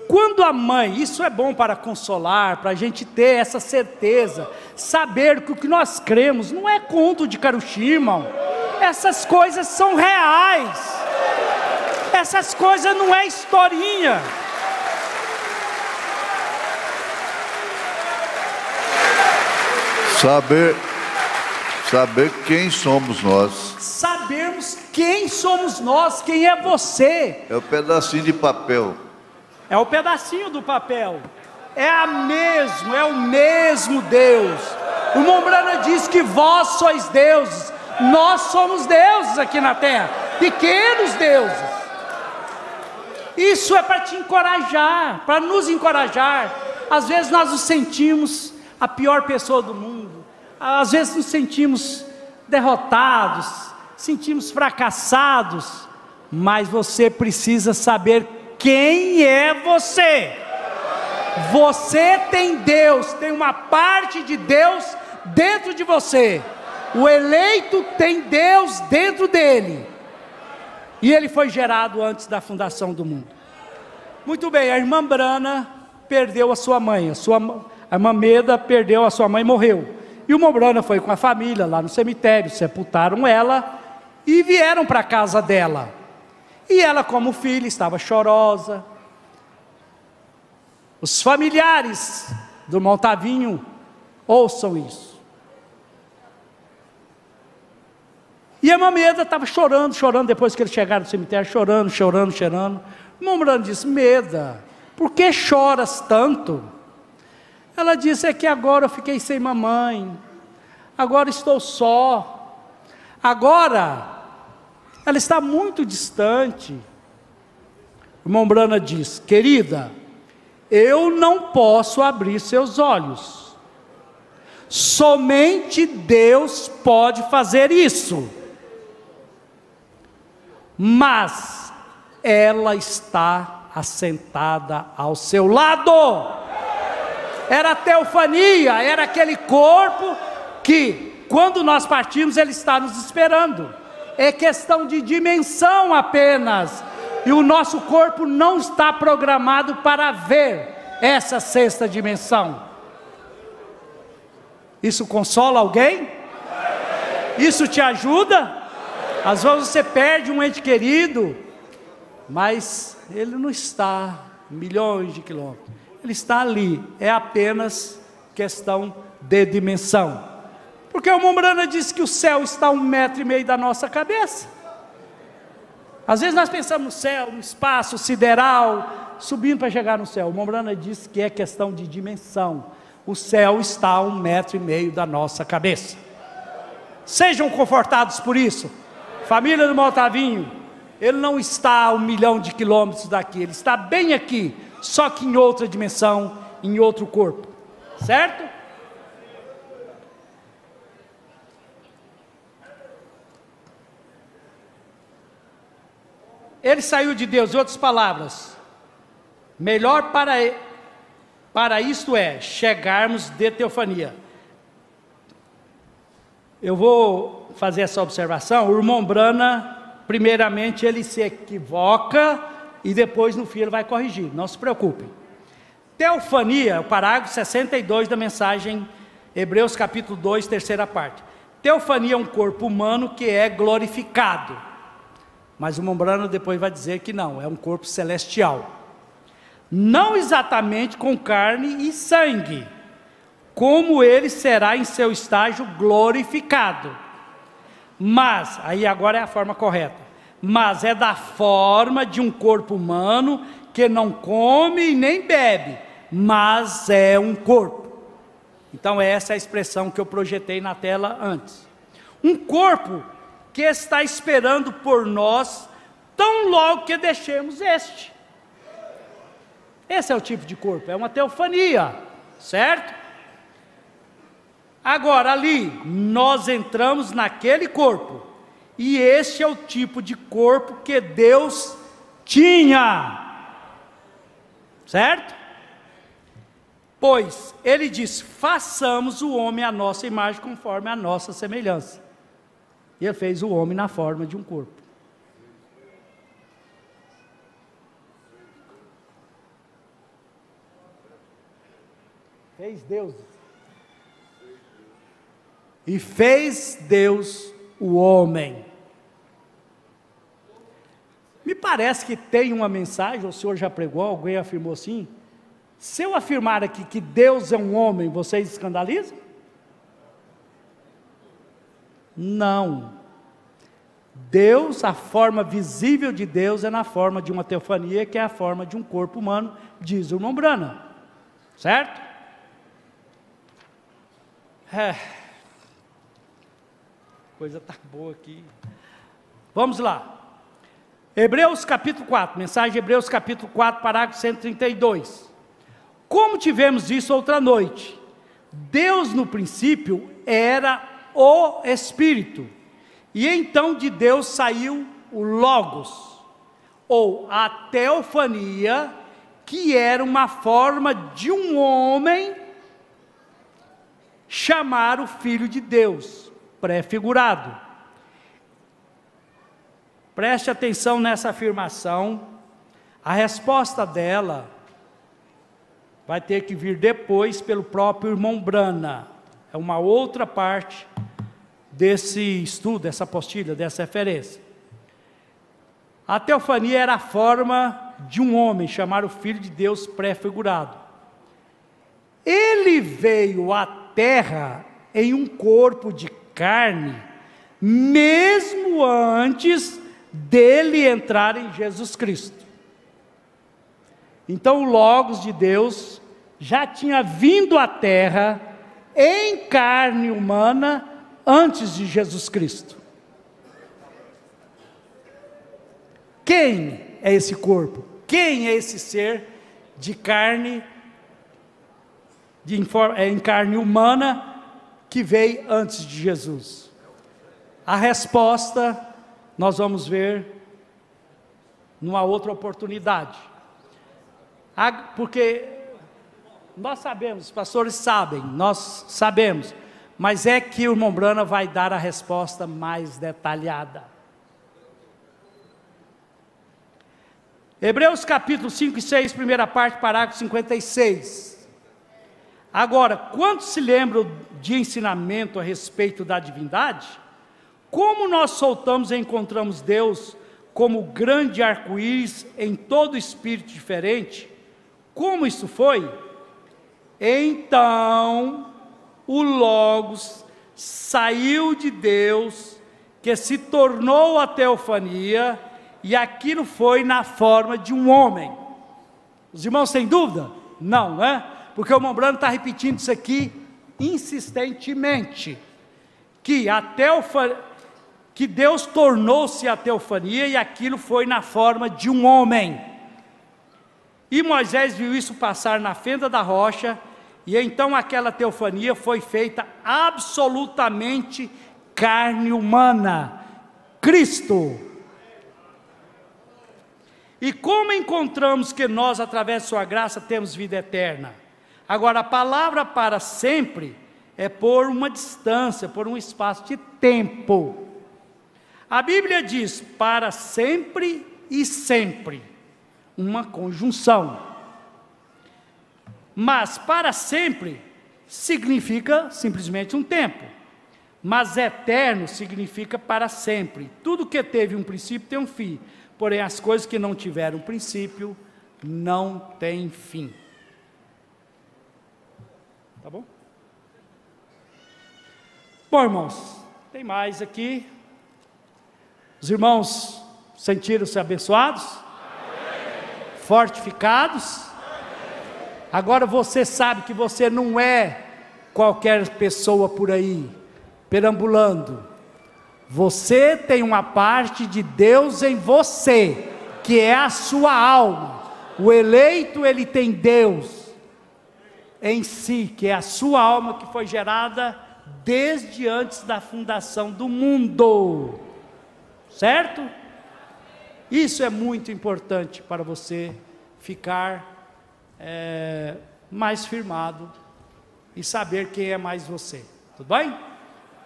Quando a mãe, isso é bom para consolar, para a gente ter essa certeza, saber que o que nós cremos não é conto de caruchima, essas coisas são reais, essas coisas não é historinha. Saber, saber quem somos nós. Sabermos quem somos nós, quem é você. É o pedacinho de papel. É o pedacinho do papel. É a mesmo, é o mesmo Deus. O Mombrana diz que vós sois deuses. Nós somos deuses aqui na terra, pequenos deuses. Isso é para te encorajar, para nos encorajar. Às vezes nós nos sentimos a pior pessoa do mundo. Às vezes nos sentimos derrotados, sentimos fracassados, mas você precisa saber quem é você. Você tem Deus, tem uma parte de Deus dentro de você. O eleito tem Deus dentro dele. E ele foi gerado antes da fundação do mundo. Muito bem, a irmã Brana perdeu a sua mãe, a, sua, a irmã Meda perdeu a sua mãe e morreu. E o Brana foi com a família lá no cemitério, sepultaram ela e vieram para a casa dela. E ela, como filha, estava chorosa. Os familiares do Montavinho ouçam isso. E a Mameda estava chorando, chorando, depois que eles chegaram no cemitério, chorando, chorando, chorando. O Mombrano disse: Meda, por que choras tanto? Ela disse: É que agora eu fiquei sem mamãe, agora estou só. Agora ela está muito distante. O irmão Brana diz: Querida, eu não posso abrir seus olhos, somente Deus pode fazer isso. Mas ela está assentada ao seu lado. Era a teofania, era aquele corpo que, quando nós partimos, ele está nos esperando é questão de dimensão apenas. E o nosso corpo não está programado para ver essa sexta dimensão. Isso consola alguém? Isso te ajuda? Às vezes você perde um ente querido, mas ele não está milhões de quilômetros. Ele está ali, é apenas questão de dimensão. Porque o Mombrana disse que o céu está a um metro e meio da nossa cabeça. Às vezes nós pensamos no céu, no espaço sideral, subindo para chegar no céu. O Mombrana disse que é questão de dimensão. O céu está a um metro e meio da nossa cabeça. Sejam confortados por isso. Família do Maltavinho, ele não está a um milhão de quilômetros daqui, ele está bem aqui, só que em outra dimensão, em outro corpo, certo? Ele saiu de Deus, em outras palavras, melhor para, para isto é chegarmos de teofania. Eu vou fazer essa observação. O irmão Brana, primeiramente, ele se equivoca e depois, no fim, ele vai corrigir. Não se preocupem. Teofania, o parágrafo 62 da mensagem Hebreus capítulo 2, terceira parte. Teofania é um corpo humano que é glorificado. Mas o Mombrano depois vai dizer que não, é um corpo celestial. Não exatamente com carne e sangue, como ele será em seu estágio glorificado. Mas, aí agora é a forma correta. Mas é da forma de um corpo humano que não come nem bebe, mas é um corpo. Então, essa é a expressão que eu projetei na tela antes. Um corpo que está esperando por nós, tão logo que deixemos este. Esse é o tipo de corpo, é uma teofania, certo? Agora, ali, nós entramos naquele corpo, e este é o tipo de corpo que Deus tinha, certo? Pois ele diz: façamos o homem à nossa imagem, conforme a nossa semelhança. E ele fez o homem na forma de um corpo. Fez Deus e fez Deus o homem. Me parece que tem uma mensagem, o senhor já pregou, alguém afirmou assim. Se eu afirmar aqui que Deus é um homem, vocês escandalizam? Não. Deus, a forma visível de Deus é na forma de uma teofania, que é a forma de um corpo humano, diz o irmão Brana. Certo? É coisa está boa aqui. Vamos lá. Hebreus capítulo 4, mensagem de Hebreus capítulo 4, parágrafo 132. Como tivemos isso outra noite, Deus no princípio era o Espírito, e então de Deus saiu o Logos, ou a teofania, que era uma forma de um homem chamar o Filho de Deus pré-figurado. Preste atenção nessa afirmação, a resposta dela vai ter que vir depois pelo próprio irmão Brana. É uma outra parte desse estudo, dessa apostilha, dessa referência. A teofania era a forma de um homem, chamar o Filho de Deus pré-figurado. Ele veio à terra em um corpo de carne, mesmo antes dele entrar em Jesus Cristo. Então, o Logos de Deus já tinha vindo à terra em carne humana antes de Jesus Cristo. Quem é esse corpo? Quem é esse ser de carne, de, é, em carne humana, que veio antes de Jesus? A resposta nós vamos ver numa outra oportunidade. Porque nós sabemos, os pastores sabem, nós sabemos, mas é que o irmão Brana vai dar a resposta mais detalhada. Hebreus capítulo 5 e 6, primeira parte, parágrafo 56. Agora, quantos se lembram de ensinamento a respeito da divindade? Como nós soltamos e encontramos Deus como grande arco-íris em todo espírito diferente? Como isso foi? Então, o Logos saiu de Deus, que se tornou a teofania, e aquilo foi na forma de um homem. Os irmãos têm dúvida? Não, né? porque o Mombrano está repetindo isso aqui insistentemente, que a, teofa, que Deus tornou-se a teofania e aquilo foi na forma de um homem. E Moisés viu isso passar na fenda da rocha, e então aquela teofania foi feita absolutamente carne humana, Cristo. E como encontramos que nós, através de Sua graça, temos vida eterna? Agora, a palavra para sempre é por uma distância, por um espaço de tempo. A Bíblia diz para sempre e sempre, uma conjunção. Mas para sempre significa simplesmente um tempo. Mas eterno significa para sempre. Tudo que teve um princípio tem um fim. Porém, as coisas que não tiveram princípio não têm fim. Tá bom? Bom, irmãos, tem mais aqui. Os irmãos sentiram-se abençoados? Amém. Fortificados? Amém. Agora você sabe que você não é qualquer pessoa por aí, perambulando você tem uma parte de Deus em você, que é a sua alma. O eleito, ele tem Deus em si, que é a sua alma que foi gerada desde antes da fundação do mundo. Certo? Isso é muito importante para você ficar é, mais firmado e saber quem é mais você. Tudo bem?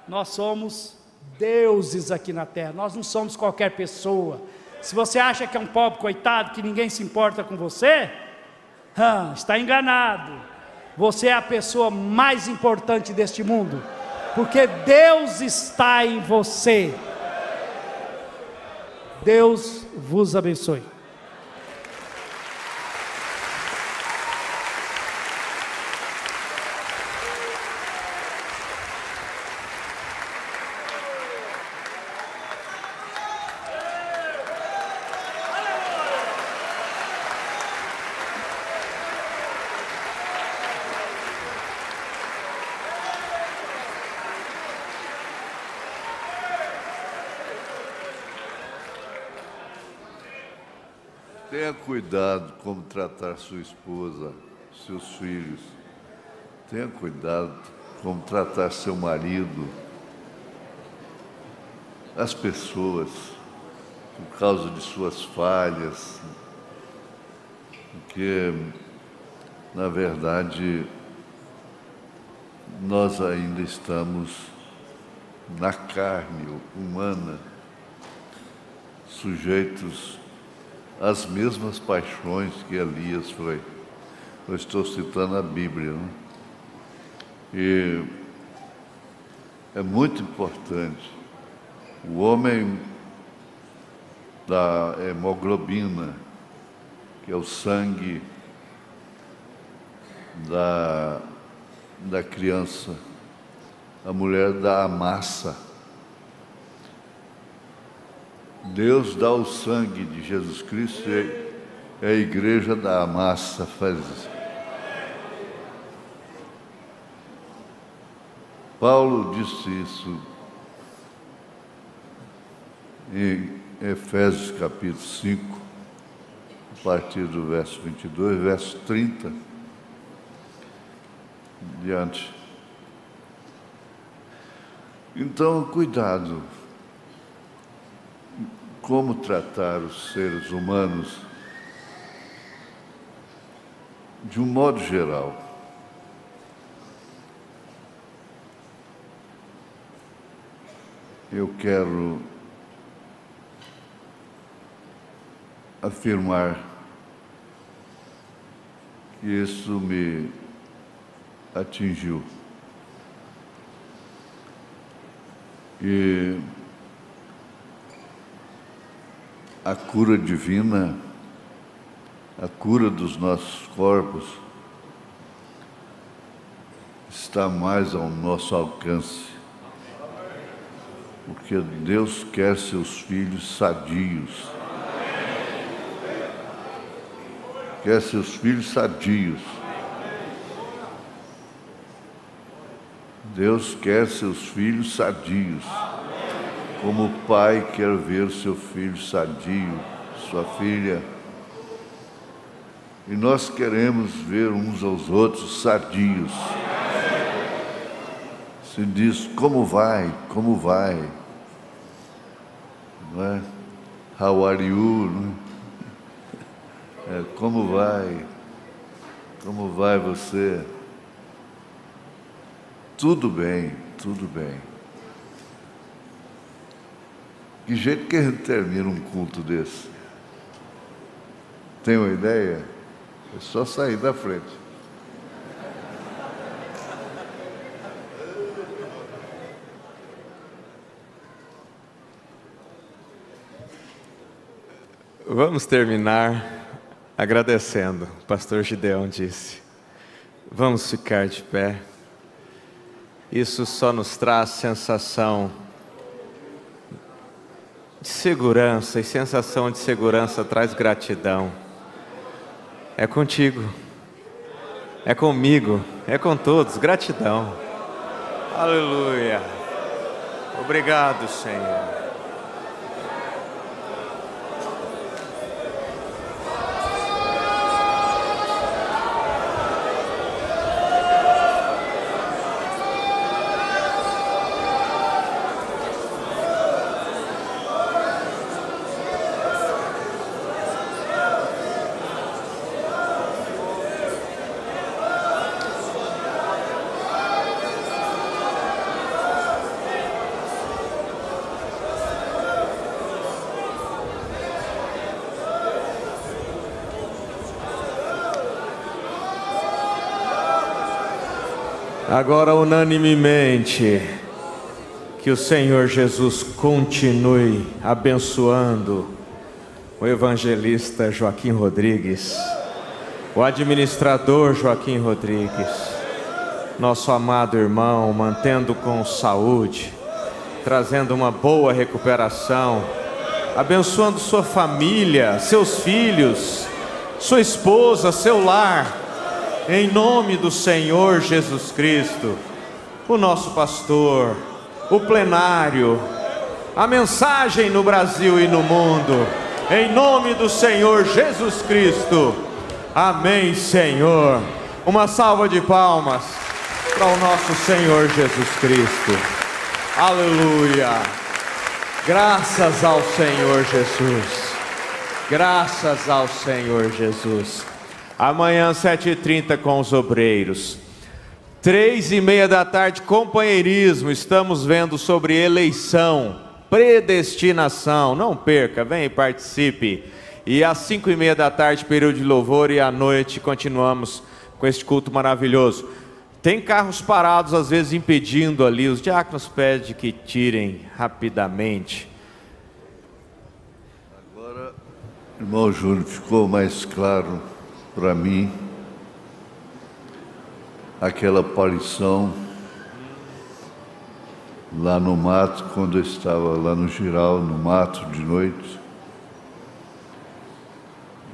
Nós somos deuses aqui na terra, nós não somos qualquer pessoa. Se você acha que é um pobre coitado, que ninguém se importa com você, está enganado. Você é a pessoa mais importante deste mundo, porque Deus está em você. Deus vos abençoe. Tenha cuidado como tratar sua esposa, seus filhos. Tenha cuidado como tratar seu marido, as pessoas, por causa de suas falhas, porque, na verdade, nós ainda estamos na carne humana, sujeitos as mesmas paixões que Elias foi. Eu estou citando a Bíblia. Né? E é muito importante. O homem da hemoglobina, que é o sangue da, da criança, a mulher da massa Deus dá o sangue de Jesus Cristo e a igreja da massa faz isso. Paulo disse isso em Efésios capítulo 5, a partir do verso 22, verso 30 diante. Então, cuidado como tratar os seres humanos de um modo geral. Eu quero afirmar que isso me atingiu. E a cura divina, a cura dos nossos corpos, está mais ao nosso alcance. Porque Deus quer seus filhos sadios. Quer seus filhos sadios. Deus quer seus filhos sadios. Como o pai quer ver seu filho sadio, sua filha. E nós queremos ver uns aos outros sadios. Se diz como vai, como vai, não é? How are you? É? É, como vai? Como vai você? Tudo bem, tudo bem. Que jeito que gente termina um culto desse? Tem uma ideia? É só sair da frente. Vamos terminar agradecendo. O pastor Gideão disse: Vamos ficar de pé. Isso só nos traz sensação de segurança, e sensação de segurança traz gratidão. É contigo, é comigo, é com todos, gratidão. Aleluia. Obrigado, Senhor. Agora, unanimemente, que o Senhor Jesus continue abençoando o evangelista Joaquim Rodrigues, o administrador Joaquim Rodrigues, nosso amado irmão, mantendo com saúde, trazendo uma boa recuperação, abençoando sua família, seus filhos, sua esposa, seu lar em nome do Senhor Jesus Cristo, o nosso pastor, o plenário, a mensagem no Brasil e no mundo, em nome do Senhor Jesus Cristo. Amém, Senhor. Uma salva de palmas para o nosso Senhor Jesus Cristo. Aleluia. Graças ao Senhor Jesus. Graças ao Senhor Jesus. Amanhã, sete e trinta com os obreiros. Três e meia da tarde, companheirismo. Estamos vendo sobre eleição, predestinação. Não perca, vem e participe. E às cinco e meia da tarde, período de louvor. E à noite, continuamos com este culto maravilhoso. Tem carros parados, às vezes impedindo ali. Os diáconos pedem que tirem rapidamente. Agora, irmão Júlio, ficou mais claro para mim aquela aparição lá no mato, quando eu estava lá no Giral, no mato de noite.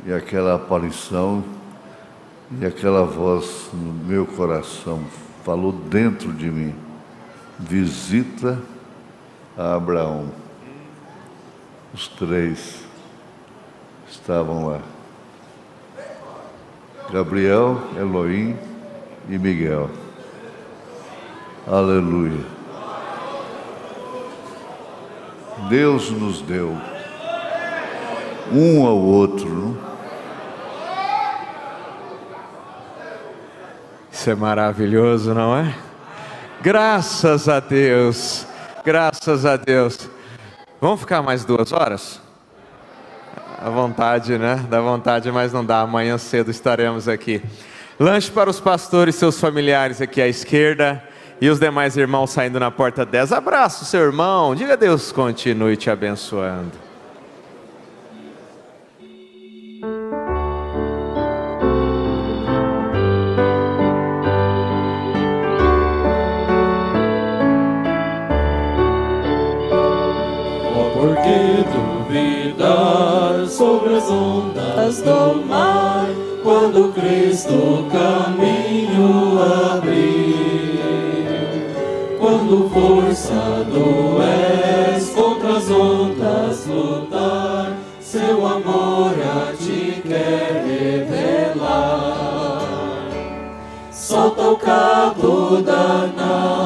E aquela aparição e aquela voz no meu coração falou dentro de mim: visita a Abraão. Os três estavam lá. Gabriel, Elohim e Miguel. Aleluia. Deus nos deu um ao outro. Não? Isso é maravilhoso, não é? Graças a Deus, graças a Deus. Vamos ficar mais duas horas? A vontade, né? Dá vontade, mas não dá. Amanhã cedo estaremos aqui. Lanche para os pastores e seus familiares aqui à esquerda. E os demais irmãos saindo na porta 10. Abraço, seu irmão. Diga Deus continue te abençoando. As ondas do mar, quando Cristo o caminho abriu. Quando forçado és contra as ondas lutar, seu amor a ti quer revelar. Solta o cabo da nau,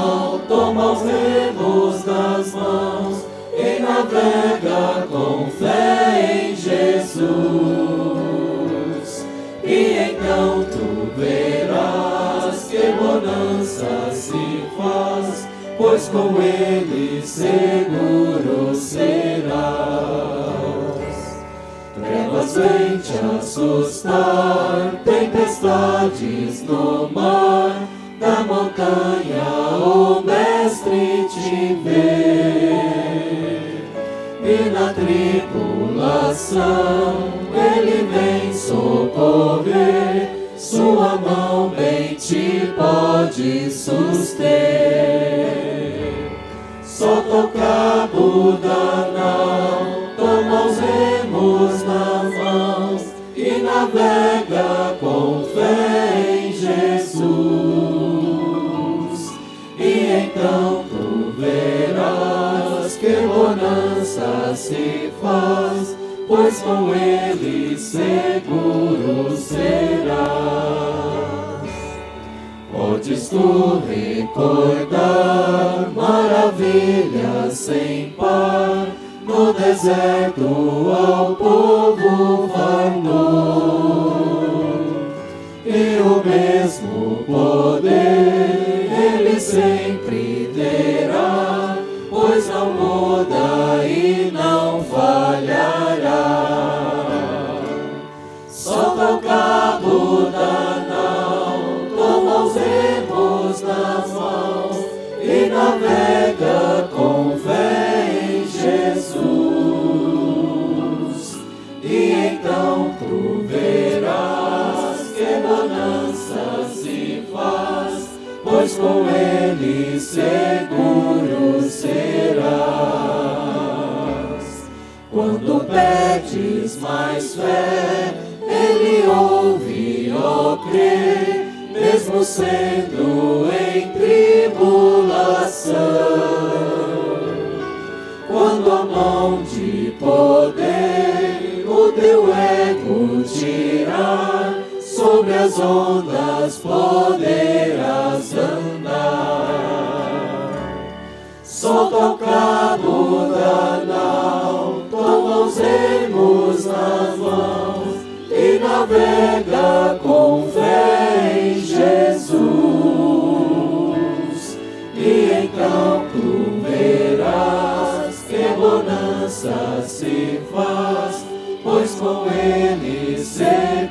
pois com ele seguro serás. Trevas vêm te assustar, tempestades no mar, da montanha o mestre te vê. E na tribulação ele vem socorrer, sua mão bem te pode suster. Solta o cabo da nau, toma os remos nas mãos e navega com fé em Jesus. E então tu verás que bonança se faz, pois com ele seguro serás. Podes tu recordar maravilhas sem par, no deserto ao povo fartou. E o mesmo poder ele sempre terá, pois com ele seguro serás. Quando pedes mais fé, ele ouve, ó crê, mesmo sendo em tribulação. Quando a mão de poder o teu ego tirar, sobre as ondas poderás Solta o cabo da nau, toma os remos nas mãos e navega com fé em Jesus. E então tu verás que bonança se faz, pois com ele seguro